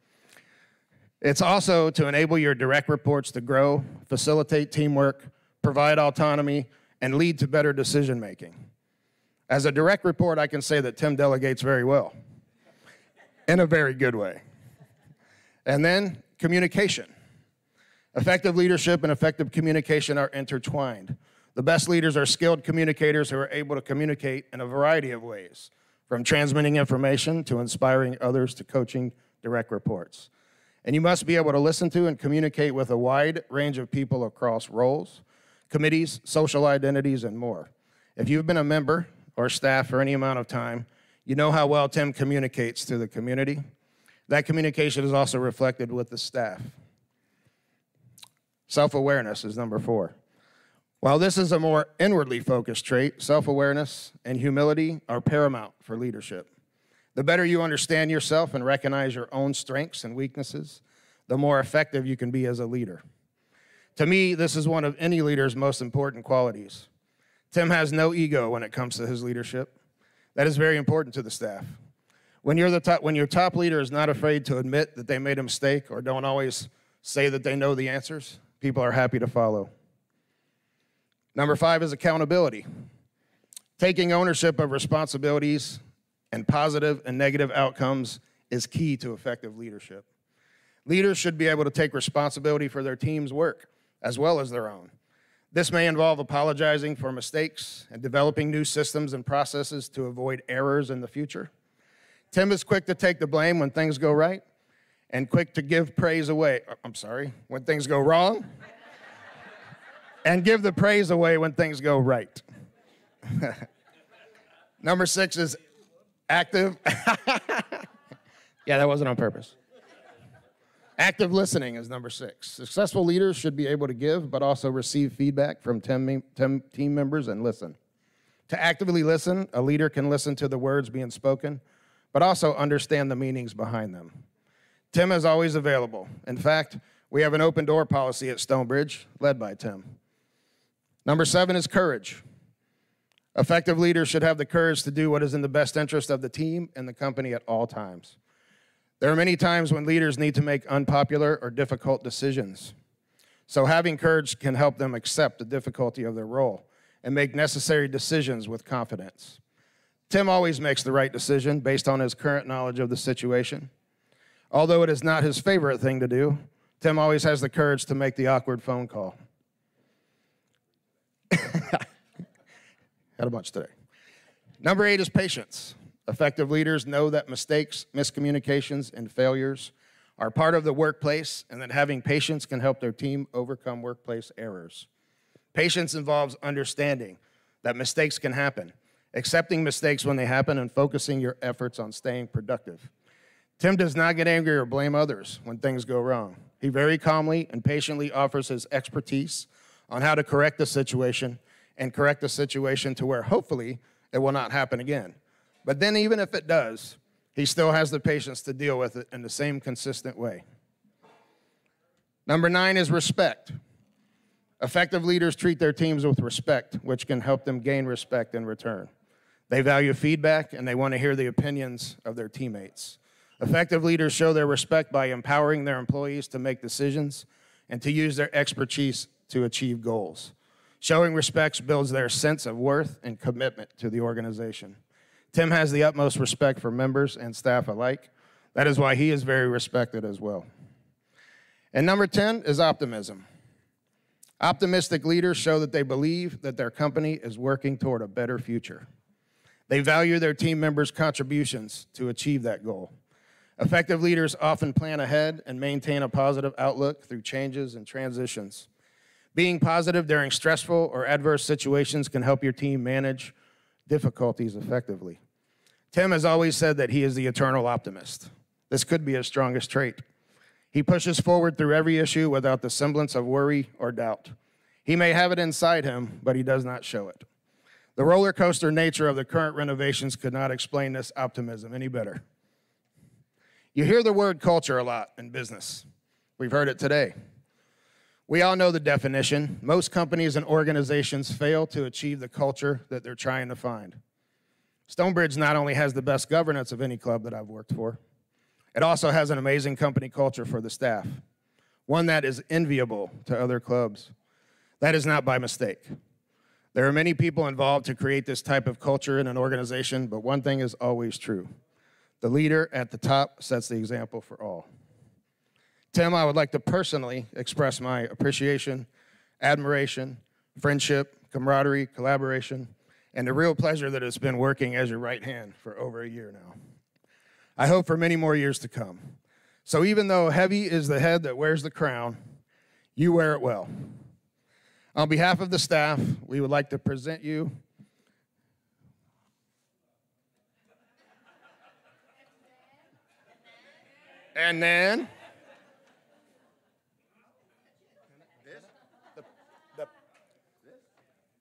It's also to enable your direct reports to grow, facilitate teamwork, provide autonomy, and lead to better decision making. As a direct report, I can say that Tim delegates very well, in a very good way. And then communication. Effective leadership and effective communication are intertwined. The best leaders are skilled communicators who are able to communicate in a variety of ways, from transmitting information to inspiring others to coaching direct reports. And you must be able to listen to and communicate with a wide range of people across roles, committees, social identities, and more. If you've been a member or staff for any amount of time, you know how well Tim communicates to the community. That communication is also reflected with the staff. Self awareness is number four. While this is a more inwardly focused trait, self awareness and humility are paramount for leadership. The better you understand yourself and recognize your own strengths and weaknesses, the more effective you can be as a leader. To me, this is one of any leader's most important qualities. Tim has no ego when it comes to his leadership. That is very important to the staff. When, you're the top, when your top leader is not afraid to admit that they made a mistake or don't always say that they know the answers, people are happy to follow. Number five is accountability. Taking ownership of responsibilities and positive and negative outcomes is key to effective leadership. Leaders should be able to take responsibility for their team's work as well as their own. This may involve apologizing for mistakes and developing new systems and processes to avoid errors in the future. Tim is quick to take the blame when things go right and quick to give praise away. uh, I'm sorry, when things go wrong, and give the praise away when things go right. *laughs* Number six is active. *laughs* yeah, that wasn't on purpose. Active listening is number six. Successful leaders should be able to give, but also receive feedback from team, team, team members and listen. To actively listen, a leader can listen to the words being spoken, but also understand the meanings behind them. Tim is always available. In fact, we have an open door policy at Stonebridge, led by Tim. Number seven is courage. Effective leaders should have the courage to do what is in the best interest of the team and the company at all times. There are many times when leaders need to make unpopular or difficult decisions. So, having courage can help them accept the difficulty of their role and make necessary decisions with confidence. Tim always makes the right decision based on his current knowledge of the situation. Although it is not his favorite thing to do, Tim always has the courage to make the awkward phone call. A bunch today. Number eight is patience. Effective leaders know that mistakes, miscommunications, and failures are part of the workplace and that having patience can help their team overcome workplace errors. Patience involves understanding that mistakes can happen, accepting mistakes when they happen, and focusing your efforts on staying productive. Tim does not get angry or blame others when things go wrong. He very calmly and patiently offers his expertise on how to correct the situation and correct the situation to where hopefully it will not happen again. But then, even if it does, he still has the patience to deal with it in the same consistent way. Number nine is respect. Effective leaders treat their teams with respect, which can help them gain respect in return. They value feedback and they want to hear the opinions of their teammates. Effective leaders show their respect by empowering their employees to make decisions and to use their expertise to achieve goals. Showing respect builds their sense of worth and commitment to the organization. Tim has the utmost respect for members and staff alike. That is why he is very respected as well. And number 10 is optimism. Optimistic leaders show that they believe that their company is working toward a better future. They value their team members' contributions to achieve that goal. Effective leaders often plan ahead and maintain a positive outlook through changes and transitions. Being positive during stressful or adverse situations can help your team manage difficulties effectively. Tim has always said that he is the eternal optimist. This could be his strongest trait. He pushes forward through every issue without the semblance of worry or doubt. He may have it inside him, but he does not show it. The roller coaster nature of the current renovations could not explain this optimism any better. You hear the word culture a lot in business. We've heard it today. We all know the definition. Most companies and organizations fail to achieve the culture that they're trying to find. Stonebridge not only has the best governance of any club that I've worked for, it also has an amazing company culture for the staff, one that is enviable to other clubs. That is not by mistake. There are many people involved to create this type of culture in an organization, but one thing is always true the leader at the top sets the example for all. Tim, I would like to personally express my appreciation, admiration, friendship, camaraderie, collaboration, and the real pleasure that it's been working as your right hand for over a year now. I hope for many more years to come. So even though heavy is the head that wears the crown, you wear it well. On behalf of the staff, we would like to present you and then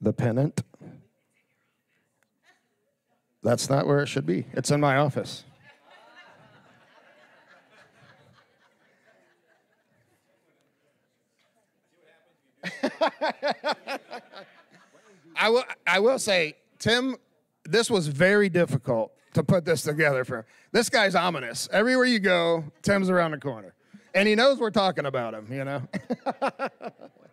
the pennant. That's not where it should be. It's in my office. *laughs* I will, I will say, Tim, this was very difficult to put this together for. This guy's ominous. Everywhere you go, Tim's around the corner. And he knows we're talking about him, you know? *laughs*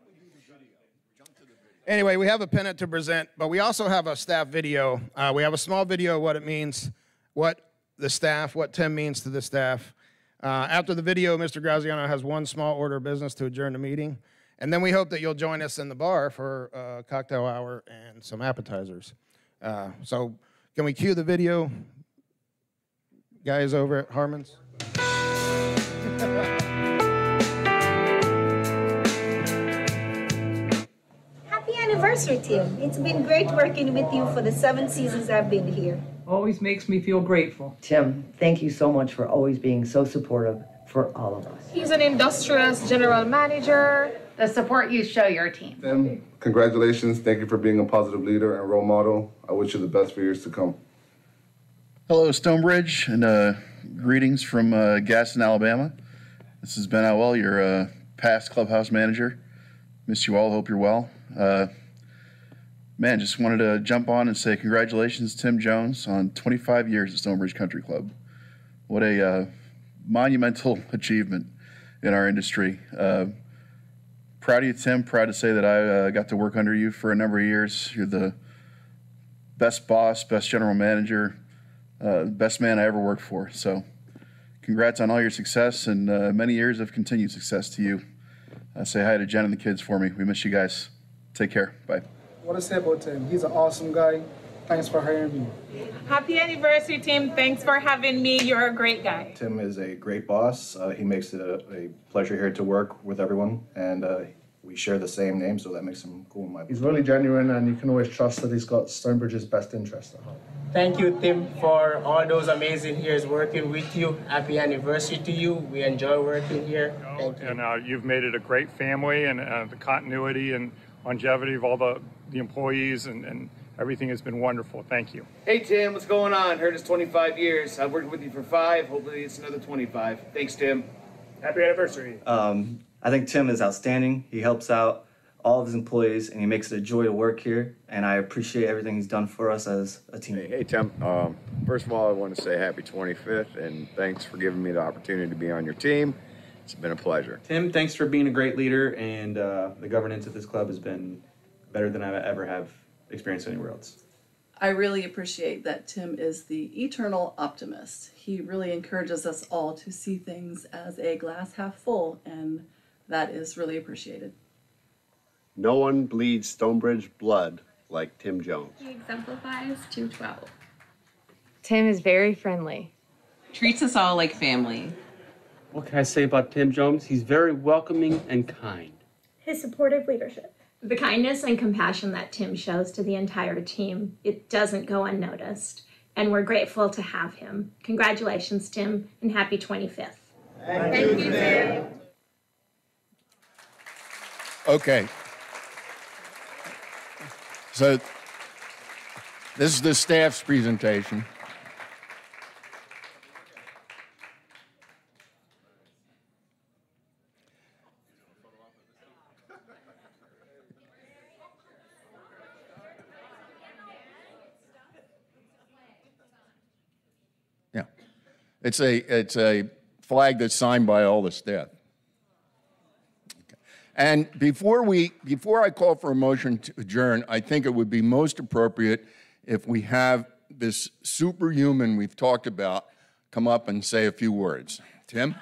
anyway, we have a pennant to present, but we also have a staff video. Uh, we have a small video of what it means, what the staff, what Tim means to the staff. Uh, after the video, Mr. Graziano has one small order of business to adjourn the meeting. And then we hope that you'll join us in the bar for a cocktail hour and some appetizers. Uh, so, can we cue the video, guys over at Harmon's? *laughs* anniversary, Tim. It's been great working with you for the seven seasons I've been here. Always makes me feel grateful. Tim, thank you so much for always being so supportive for all of us. He's an industrious general manager. The support you show your team. Tim, congratulations. Thank you for being a positive leader and role model. I wish you the best for years to come. Hello, Stonebridge, and uh, greetings from uh, Gadsden, Alabama. This is Ben Outwell, your uh, past clubhouse manager. Miss you all. Hope you're well. Uh, man, just wanted to jump on and say congratulations, Tim Jones, on 25 years at Stonebridge Country Club. What a uh, monumental *laughs* achievement in our industry. Uh, proud of you, Tim. Proud to say that I uh, got to work under you for a number of years. You're the best boss, best general manager, uh, best man I ever worked for. So, congrats on all your success and uh, many years of continued success to you. Uh, say hi to Jen and the kids for me. We miss you guys. Take care. Bye. What to say about him? He's an awesome guy. Thanks for hiring me. Happy anniversary, Tim. Thanks for having me. You're a great guy. Tim is a great boss. Uh, he makes it a, a pleasure here to work with everyone, and uh, we share the same name, so that makes him cool in my book. He's really genuine, and you can always trust that he's got Stonebridge's best interest at heart. Thank you, Tim, for all those amazing years working with you. Happy anniversary to you. We enjoy working here. Thank you. And uh, you've made it a great family, and uh, the continuity and longevity of all the, the employees and, and everything has been wonderful. Thank you. Hey Tim, what's going on? Heard it's 25 years. I've worked with you for five. Hopefully it's another 25. Thanks, Tim. Happy anniversary. Um, I think Tim is outstanding. He helps out all of his employees and he makes it a joy to work here. And I appreciate everything he's done for us as a team. Hey, hey Tim. Um, first of all, I want to say happy 25th and thanks for giving me the opportunity to be on your team. It's been a pleasure. Tim, thanks for being a great leader, and uh, the governance of this club has been better than I ever have experienced anywhere else. I really appreciate that Tim is the eternal optimist. He really encourages us all to see things as a glass half full, and that is really appreciated. No one bleeds Stonebridge blood like Tim Jones. He exemplifies 212. Tim is very friendly. Treats us all like family. What can I say about Tim Jones? He's very welcoming and kind. His supportive leadership. The kindness and compassion that Tim shows to the entire team, it doesn't go unnoticed. And we're grateful to have him. Congratulations, Tim, and happy 25th. Thank, Thank you, Tim. Okay. So this is the staff's presentation. Yeah. It's a, it's a flag that's signed by all the staff. And before we, before I call for a motion to adjourn, I think it would be most appropriate if we have this superhuman we've talked about come up and say a few words. Tim?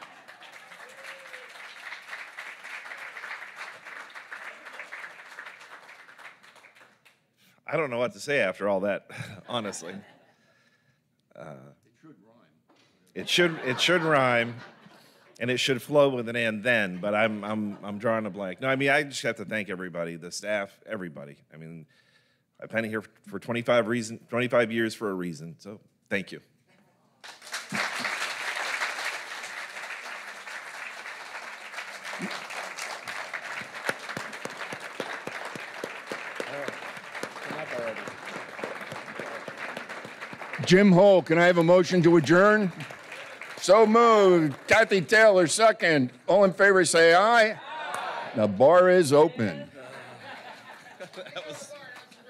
I don't know what to say after all that, *laughs* honestly. Uh, it should it should rhyme, and it should flow with an and then. But I'm I'm I'm drawing a blank. No, I mean I just have to thank everybody, the staff, everybody. I mean, I've been here for 25 reason 25 years for a reason. So thank you. Jim Hole, can I have a motion to adjourn? So moved. Kathy Taylor, second. All in favor, say aye. The bar is open. that was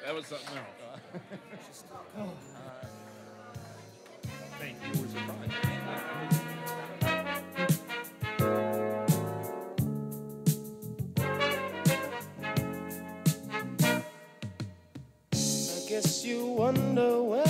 that was something else. Thank you. I guess you wonder where